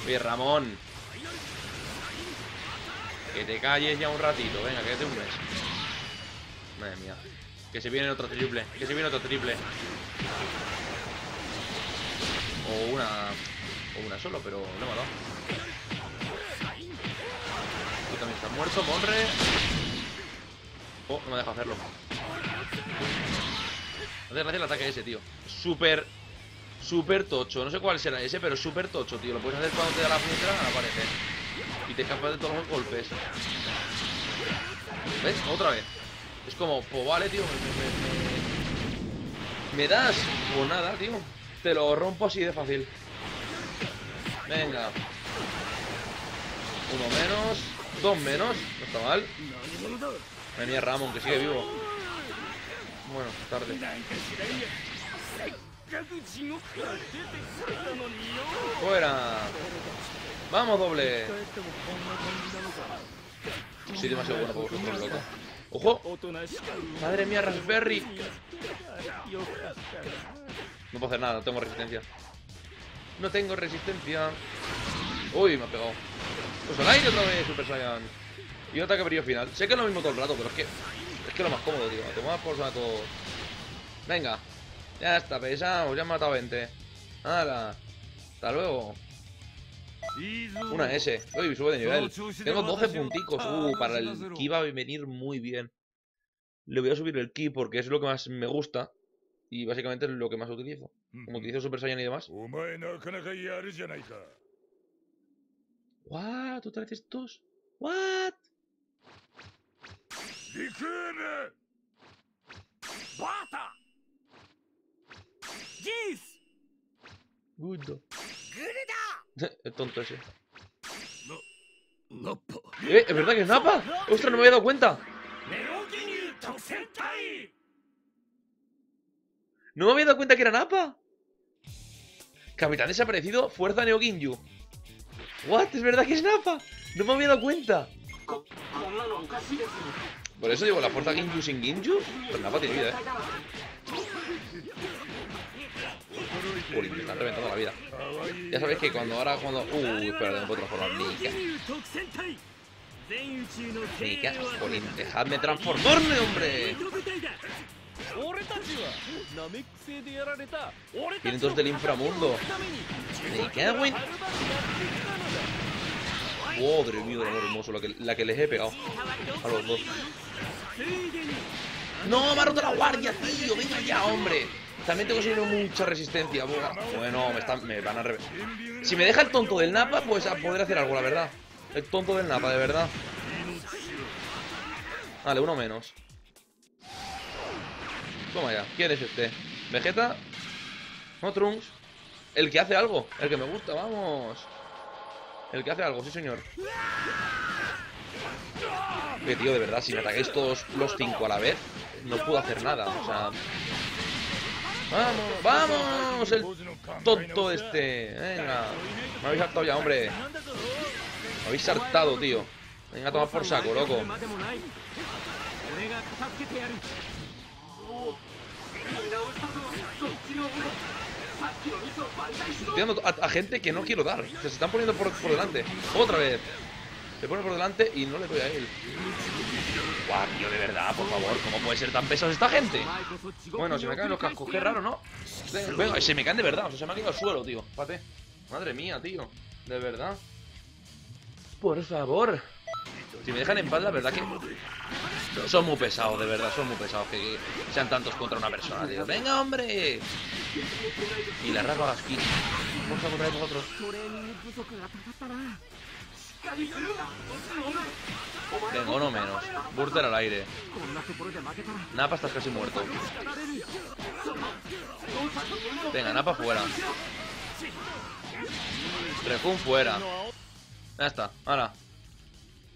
Oye, Ramón. Que te calles ya un ratito, venga, quédate un mes. Madre mía. Que se viene otro triple, que se viene otro triple. O una. O una solo, pero no me ha dado. Tú también estás muerto, Monre. Oh, no me deja hacerlo. Hace gracia el ataque ese, tío. Súper. Súper tocho. No sé cuál será ese, pero súper tocho, tío. Lo puedes hacer cuando te da la puñetera gana, parece. Y te escapas de todos los golpes. ¿Ves? Otra vez. Es como, pues vale, tío. Me, me- das. Pues nada, tío. Te lo rompo así de fácil. Venga. Uno menos. Dos menos. No está mal. Venía Ramón, que sigue vivo. Bueno, tarde. Fuera. Vamos, doble. Soy demasiado bueno por vosotros, loco. ¡Ojo! ¡Madre mía, Raspberry! No puedo hacer nada, no tengo resistencia. No tengo resistencia. Uy, me ha pegado. Pues al aire otra vez, Super Saiyan. Y un ataque brillo final. Sé que es lo mismo todo el rato, pero es que. Es que es lo más cómodo, tío. A tomar por saco. Venga. Ya está, pesado. Ya han matado 20. ¡Hala! Hasta luego. Una S. Uy, sube de nivel. Tengo 12 punticos. Uh, para el ki va a venir muy bien. Le voy a subir el ki porque es lo que más me gusta. Y básicamente es lo que más utilizo. Como utilizo Super Saiyan y demás. ¿What? ¿Otra vez estos? ¿What? ¡Bata! ¡Gis! Gudo. Es tonto ese. ¡Eh! ¿Es verdad que es Napa? ¡Ostras, no me había dado cuenta! No me había dado cuenta que era Napa. Capitán desaparecido, fuerza Neo Ginyu. What? ¿Es verdad que es Napa? No me había dado cuenta. Por eso digo, la fuerza Ginyu sin Ginyu. Pues Napa tiene vida, eh. Uy, me están reventando la vida. Ya sabéis que cuando ahora cuando. Uh, espera, no puedo transformar. Dejadme transformarme, hombre. Vientos del inframundo. ¿Y queda, güey? Madre mía, amor hermoso, la que, la que les he pegado. A los dos. ¡No! ¡Me ha roto la guardia, tío! ¡Venga ya, hombre! También tengo solo mucha resistencia. Bueno, me, están, me van a reventar. Si me deja el tonto del Napa, pues a poder hacer algo, la verdad. El tonto del Napa, de verdad. Vale, uno menos. Toma ya. ¿Quién es este? ¿Vegeta? ¿No, Trunks? El que hace algo. El que me gusta, vamos. El que hace algo, sí, señor. Que tío, de verdad, si me ataquéis todos los cinco a la vez, no puedo hacer nada. O sea. ¡Vamos! ¡Vamos! El tonto este. Venga. Me habéis hartado ya, hombre. Me habéis saltado, tío. Venga, a tomar por saco, loco. Estoy dando a, a gente que no quiero dar. Se están poniendo por, por delante. Otra vez. Se pone por delante y no le doy a él. Guau, tío, de verdad, por favor. ¿Cómo puede ser tan pesados esta gente? Bueno, se me caen los cascos. Qué raro, ¿no? Venga, se me caen de verdad. O sea, se me ha caído al suelo, tío. Fíjate. Madre mía, tío. De verdad. Por favor. Si me dejan en paz, la verdad que... Son muy pesados, de verdad, son muy pesados que sean tantos contra una persona, tío. ¡Venga, hombre! Y le arranco a las ráfagas aquí. Vamos a correr vosotros. Venga, uno menos. Burter al aire. Napa, estás casi muerto. Venga, Napa fuera. Refun fuera. Ya está, ahora.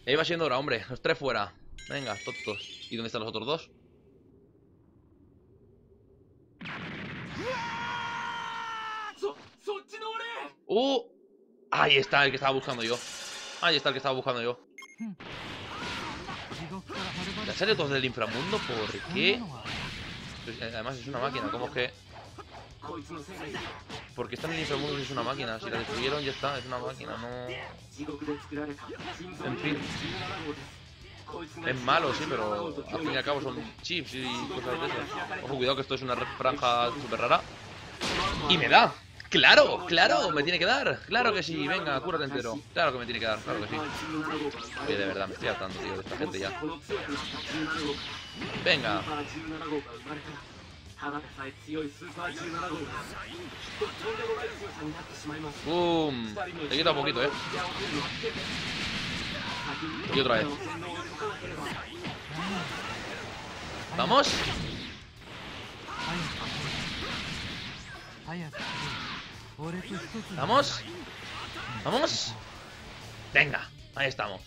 Ahí va siendo hora, hombre. Los tres fuera. Venga, tontos. ¿Y dónde están los otros dos? ¡Uh! Ahí está el que estaba buscando yo. Ahí está el que estaba buscando yo. ¿Le han salido todos del inframundo? ¿Por qué? Pues, eh, Además es una máquina, ¿cómo es que...? Porque está en el inframundo si es una máquina. Si la destruyeron ya está, es una máquina, no... En fin. Es malo, sí, pero al fin y al cabo son chips y cosas de esas. Ojo, cuidado que esto es una franja súper rara. Y me da. ¡Claro! ¡Claro! Me tiene que dar. Claro que sí. Venga, cúrate entero. Claro que me tiene que dar. Claro que sí. Oye, de verdad, me estoy hartando, tío, de esta gente ya. Venga. ¡Bum! Te quita un poquito, eh. Y otra vez. ¿Vamos? ¿Vamos? ¿Vamos? Venga, ahí estamos.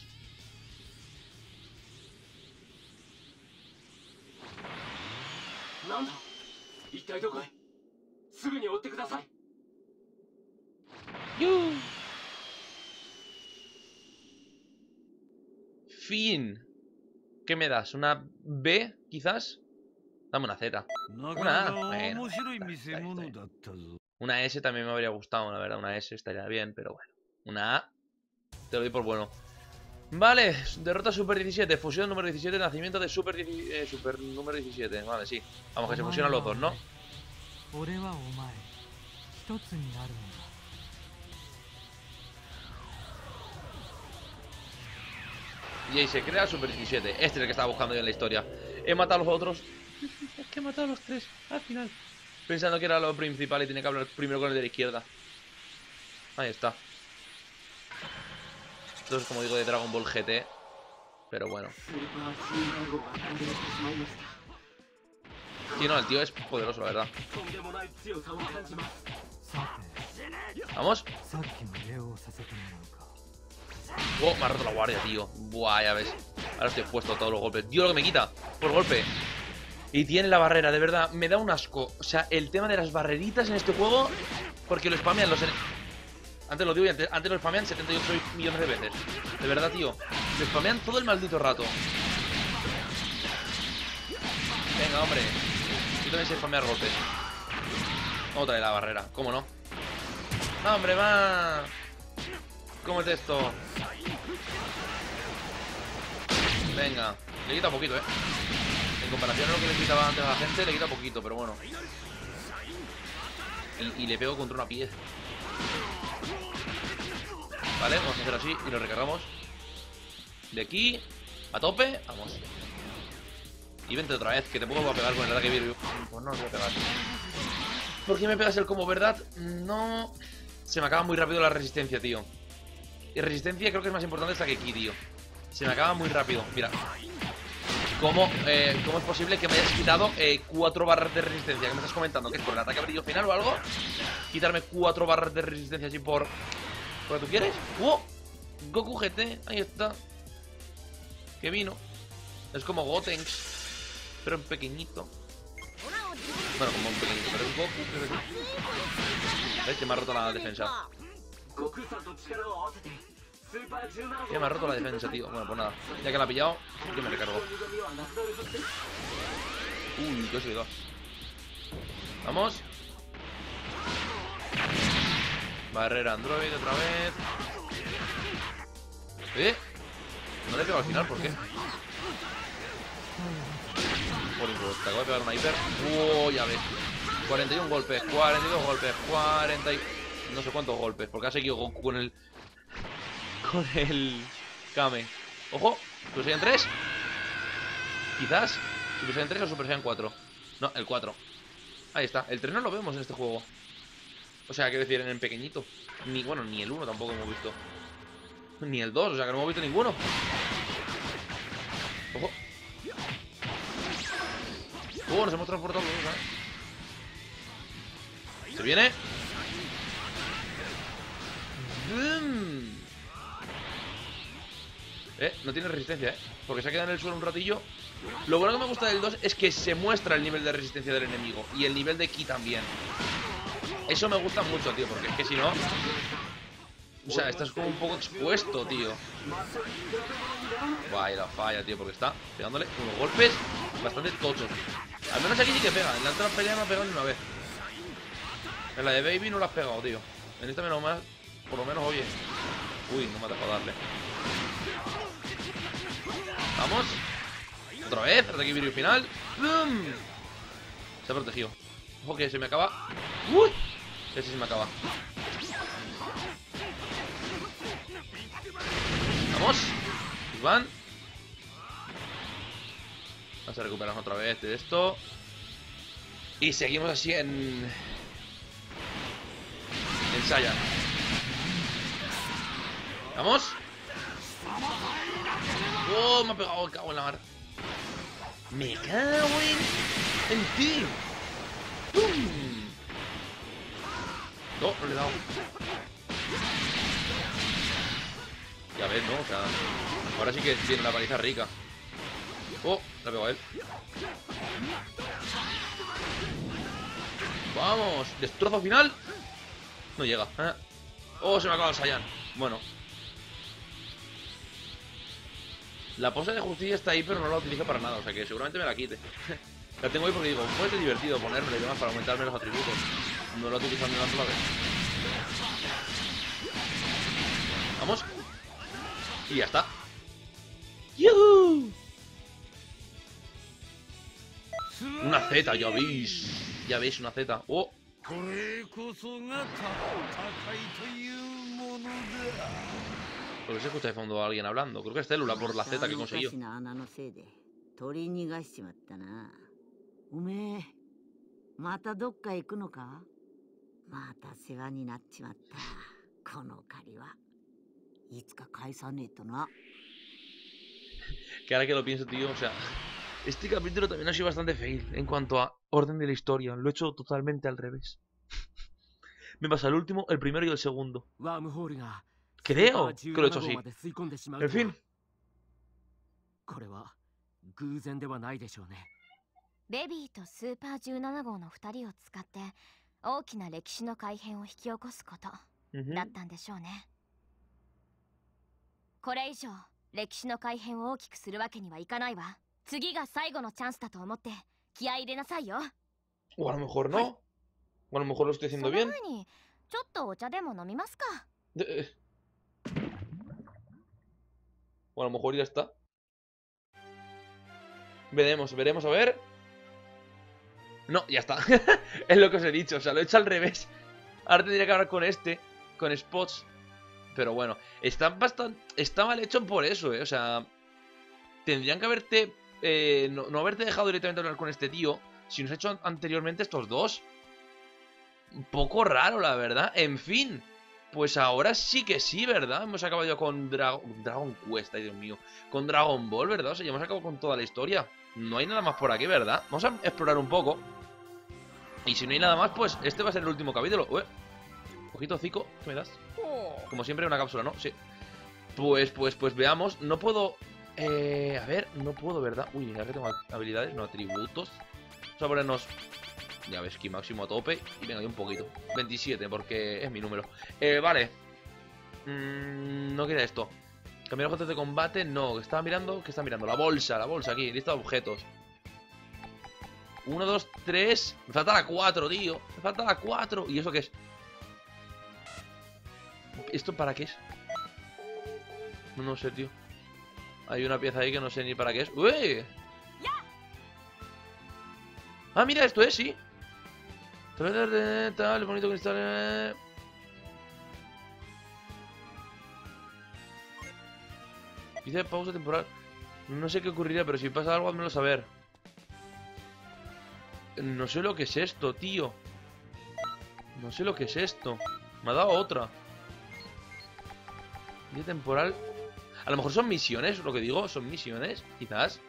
な fin. ¿Qué me das? ¿Una B, quizás? Dame una Z. Una A. Bueno, una S también me habría gustado, la verdad. Una S estaría bien, pero bueno. Una A. Te lo doy por bueno. Vale, derrota Super 17. Fusión número 17, nacimiento de Super, eh, super número 17. Vale, sí. Vamos, que se fusionan los dos, ¿no? Y ahí se crea el Super 17. Este es el que estaba buscando yo en la historia. He matado a los otros. es que he matado a los tres al final. Pensando que era lo principal y tenía que hablar primero con el de la izquierda. Ahí está. Esto como digo de Dragon Ball GT. Pero bueno. Sí, no, el tío es poderoso, la verdad. ¿Vamos? Oh, me ha roto la guardia, tío. Buah, ya ves. Ahora estoy expuesto a todos los golpes. Dios, lo que me quita. Por golpe. Y tiene la barrera, de verdad. Me da un asco. O sea, el tema de las barreritas en este juego. Porque lo spamean los. Antes lo digo y antes, antes lo spamean 78 millones de veces. De verdad, tío. Lo spamean todo el maldito rato. Venga, hombre. Yo también sé spamear golpes. Otra de la barrera. ¿Cómo no? ¡No, hombre, va! Cómete esto. Venga, le quita poquito, eh. En comparación a lo que le quitaba antes a la gente, le quita poquito, pero bueno. Y, le pego contra una pieza. Vale, vamos a hacer así y lo recargamos. De aquí, a tope, vamos. Y vente otra vez, que te puedo pegar con el ataque. Pues no, no voy a pegar. ¿Por qué me pegas el combo, verdad? No. Se me acaba muy rápido la resistencia, tío. Y resistencia creo que es más importante esta que aquí, tío. Se me acaba muy rápido. Mira. ¿Cómo, eh, ¿Cómo es posible que me hayas quitado eh, cuatro barras de resistencia? ¿Qué me estás comentando? ¿Que es por el ataque brillo final o algo? ¿Quitarme cuatro barras de resistencia así por... ¿Por lo que tú quieres? ¡Wow! Goku GT, ahí está. Que vino. Es como Gotenks. Pero en pequeñito. Bueno, como un pequeñito, pero es Goku, sí. ¿Ves? Que me ha roto la defensa. Ya me ha roto la defensa, tío. Bueno, pues nada. Ya que la ha pillado, que me recargo. Uy, qué dos. Vamos. Barrera Android otra vez. ¿Eh? No le pego al final, ¿por qué? Por te acabo de pegar una hiper. Uh, ya ves. 41 golpes, 42 golpes, 40 y... No sé cuántos golpes, porque ha seguido Goku con el... Con el... Kame. ¡Ojo! ¿Super Saiyan 3? Quizás. ¿Super Saiyan 3 o Super Saiyan 4? No, el 4. Ahí está. El 3 no lo vemos en este juego. O sea, quiero decir, en el pequeñito. Ni, bueno, ni el 1 tampoco hemos visto. Ni el 2, o sea que no hemos visto ninguno. Ojo. Uh, nos hemos transportado ¿eh? Se viene. Eh, no tiene resistencia, eh. Porque se ha quedado en el suelo un ratillo. Lo bueno que me gusta del 2 es que se muestra el nivel de resistencia del enemigo. Y el nivel de ki también. Eso me gusta mucho, tío, porque es que si no... O sea, estás como un poco expuesto, tío. Vaya, la falla, tío, porque está pegándole unos golpes bastante tochos. Al menos aquí sí que pega. En la otra pelea no ha pegado ni una vez. En la de Baby no la has pegado, tío. En esta menos mal, por lo menos, oye. Uy, no me ha darle. Vamos. Otra vez, ataque vídeo final. Se ha protegido. Ojo que se me acaba. Uy. Ese se me acaba. Vamos. Iván. Vamos a recuperarnos otra vez de esto. Y seguimos así en... En Saiyan. Vamos. Oh, me ha pegado el cago en la mar. Me cago en... Ti. No, no le he dado. Ya ves, ¿no? O sea, ahora sí que tiene una paliza rica. Oh, la pegado a él. Vamos, destrozo final. No llega. ¿eh? Oh, se me acaba el Saiyan. Bueno. La posa de justicia está ahí, pero no la utilizo para nada. O sea que seguramente me la quite. la tengo ahí porque digo, puede ser divertido ponérmela y demás para aumentarme los atributos. No la utilizo ni una sola vez. Vamos. Y ya está. ¡Yuhu! Una Z, ya veis. Ya veis, una Z. ¡Oh! Porque se escucha de fondo a alguien hablando. Creo que es célula por la Z que consiguió. que ahora que lo pienso, tío, o sea, este capítulo también ha sido bastante fail en cuanto a orden de la historia. Lo he hecho totalmente al revés. Me pasa el último, el primero y el segundo. Creo que lo he hecho así. En fin. ベビーとスーパー17号の2人を使って大きな歴史の改変を引き起こすことだったんでしょうね。これ以上歴史の改変を大きくするわけにはいかないわ。次が最後のチャンスだと思って気合い入れなさいよ。O a lo mejor no. O a lo mejor lo estoy haciendo bien. ちょっとお茶でも飲みますか。De... O a lo mejor ya está. Veremos, veremos a ver. No, ya está. es lo que os he dicho. O sea, lo he hecho al revés. Ahora tendría que hablar con este. Con Spots. Pero bueno. Está bastante. Está mal hecho por eso, eh. O sea. Tendrían que haberte. Eh, no, no, haberte dejado directamente hablar con este tío. Si nos he hecho anteriormente estos dos. Un poco raro, la verdad. En fin. Pues ahora sí que sí, ¿verdad? Hemos acabado ya con Dragon, Dragon Quest, ay Dios mío. Con Dragon Ball, ¿verdad? O sea, ya hemos acabado con toda la historia. No hay nada más por aquí, ¿verdad? Vamos a explorar un poco. Y si no hay nada más, pues este va a ser el último capítulo. Ué. Ojito, Cico, ¿qué me das? Como siempre, una cápsula, ¿no? Sí. Pues, pues, pues veamos. No puedo... Eh, a ver, no puedo, ¿verdad? Uy, ya que tengo habilidades, no atributos. Vamos a ponernos... Ya ves, que máximo a tope. Y venga, un poquito. 27, porque es mi número. Eh, vale. Mm, no quería esto. Cambiar objetos de combate, no. Estaba mirando, ¿qué estaba mirando? La bolsa, la bolsa aquí, lista de objetos. Uno, dos, tres. Me falta la cuatro, tío. Me falta la cuatro. ¿Y eso qué es? ¿Esto para qué es? No, no sé, tío. Hay una pieza ahí que no sé ni para qué es. ¡Uy! Ah, mira, esto es, sí. Tal, bonito cristal. eh. Dice pausa temporal. No sé qué ocurriría, pero si pasa algo, házmelo saber. No sé lo que es esto, tío. No sé lo que es esto. Me ha dado otra. Día temporal. A lo mejor son misiones, lo que digo, son misiones, quizás.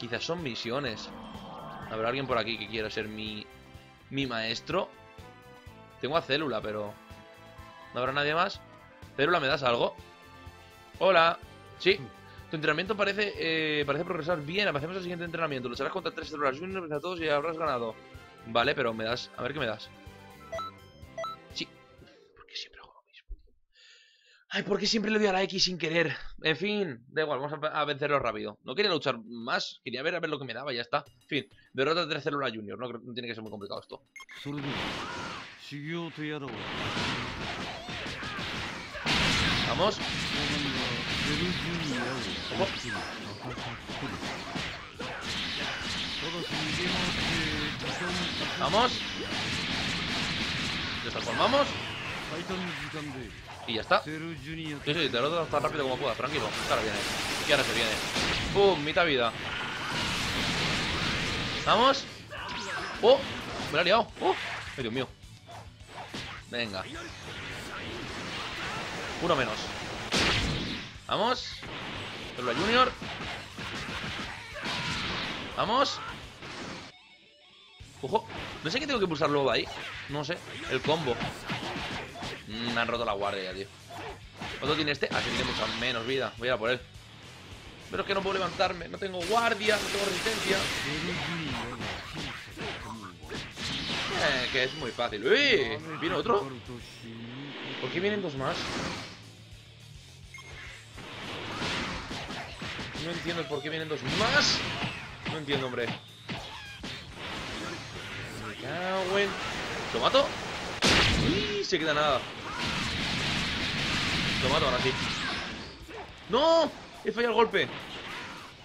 Quizás son misiones. Habrá alguien por aquí que quiera ser mi, mi maestro. Tengo a Célula, pero... ¿No habrá nadie más? Célula, ¿me das algo? Hola. Sí. Tu entrenamiento parece eh, parece progresar bien. Avancemos al siguiente entrenamiento. Lucharás contra tres células juniors a todos y habrás ganado. Vale, pero me das... A ver qué me das. Ay, ¿por qué siempre le doy a la X sin querer? En fin, da igual, vamos a, vencerlo rápido. No quería luchar más, quería ver a ver lo que me daba, ya está. En fin, derrota de Célula Junior, no, creo, no tiene que ser muy complicado esto. Vamos. ¿Cómo? Vamos. Nos pues transformamos. Y ya está. Sí, sí, te lo tan rápido como puedas, tranquilo. Ahora viene. Y ahora se viene. ¡Pum! Mitad vida. vamos ¡Oh! Me la ha liado. ¡Oh! ¡Ay, Dios mío! Venga. Uno menos. Vamos. Torba Junior. Vamos. Ojo. No sé qué tengo que pulsar luego ahí. No sé. El combo. Mm, me han roto la guardia, tío. ¿Cuánto tiene este? Ah, que tiene mucha menos vida. Voy a ir a por él. Pero es que no puedo levantarme. No tengo guardia, no tengo resistencia. Eh, que es muy fácil. ¡Uy! ¿Viene otro? ¿Por qué vienen dos más? No entiendo por qué vienen dos más. No entiendo, hombre. Me cago en... ¿Lo mato? se queda nada. Lo mato ahora sí. ¡No! He fallado el golpe.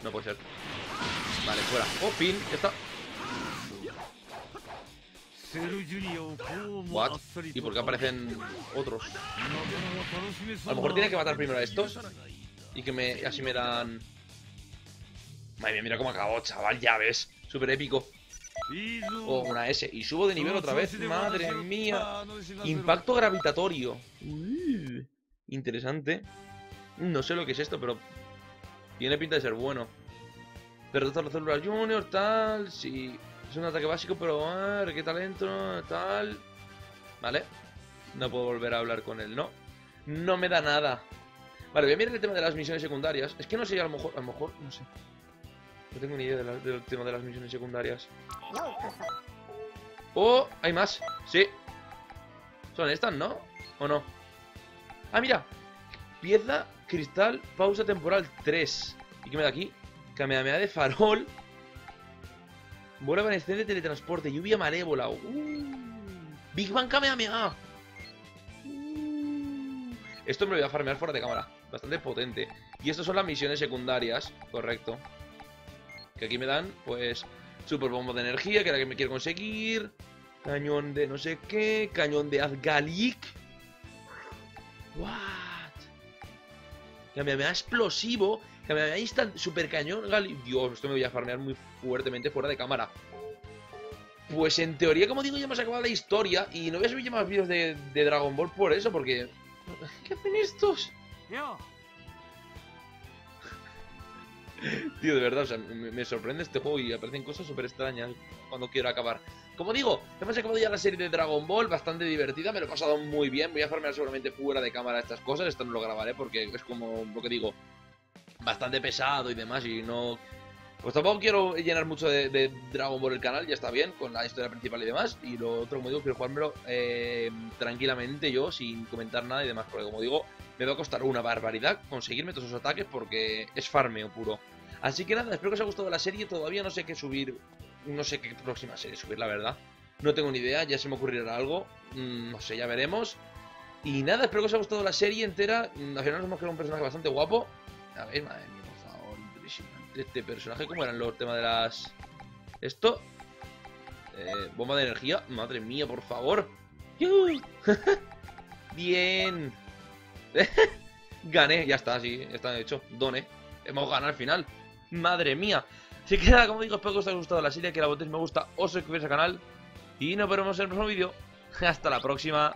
No puede ser. Vale, fuera. Oh, pin. Ya está. What? ¿Y por qué aparecen otros? A lo mejor tiene que matar primero a estos. Y que me, así me dan... Madre mía, mira cómo acabó, chaval. Ya ves. Súper épico. O una S. Y subo de nivel otra vez. Madre mía. Impacto gravitatorio. Interesante. No sé lo que es esto, pero tiene pinta de ser bueno. Derrotar las células Junior, tal. Sí. Es un ataque básico, pero ah, qué talento, tal. Vale. No puedo volver a hablar con él, ¿no? No me da nada. Vale, voy a mirar el tema de las misiones secundarias. Es que no sé, a lo mejor, a lo mejor, no sé. No tengo ni idea de la- del tema de las misiones secundarias. Oh, hay más. Sí. Son estas, ¿no? ¿O no? Ah, mira. Pieza, cristal, pausa temporal 3. ¿Y qué me da aquí? Kamehameha de farol. Bola evanescente, teletransporte, lluvia malévola. Uh. Big Bang Kamehameha. Uh. Esto me lo voy a farmear fuera de cámara. Bastante potente. Y estas son las misiones secundarias. Correcto. Que aquí me dan, pues, super bomba de energía, que era que me quiero conseguir. Cañón de no sé qué. Cañón de Azgalik. What? Kamehameha explosivo. Kamehameha instant. Super cañón. Gali- Dios, esto me voy a farmear muy fuertemente fuera de cámara. Pues en teoría, como digo, ya hemos acabado la historia. Y no voy a subir ya más vídeos de, Dragon Ball por eso, porque. ¿Qué hacen estos? よ Tío, de verdad, o sea, me, sorprende este juego y aparecen cosas súper extrañas cuando quiero acabar. Como digo, hemos acabado ya la serie de Dragon Ball, bastante divertida, me lo he pasado muy bien. Voy a farmear seguramente fuera de cámara estas cosas, esto no lo grabaré porque es como lo que digo, bastante pesado y demás y no... Pues tampoco quiero llenar mucho de, de Dragon Ball el canal, ya está bien, con la historia principal y demás. Y lo otro, como digo, quiero jugármelo eh, tranquilamente yo, sin comentar nada y demás. Porque como digo, me va a costar una barbaridad conseguirme todos esos ataques porque es farmeo puro. Así que nada, espero que os haya gustado la serie. Todavía no sé qué subir, no sé qué próxima serie subir, la verdad. No tengo ni idea, ya se me ocurrirá algo. Mm, no sé, ya veremos. Y nada, espero que os haya gustado la serie entera. Mm, Al final nos hemos creado un personaje bastante guapo. A ver, madre mía, por favor, impresionante. Este personaje, ¿cómo eran los temas de las. Esto. Eh, bomba de energía. Madre mía, por favor. Bien. Gané, ya está, sí, está hecho. Doné. Hemos ganado al final. Madre mía. Así que nada, como digo, espero que os haya gustado la serie, que la botéis me gusta, os suscribáis al canal. Y nos veremos en el próximo vídeo. Hasta la próxima.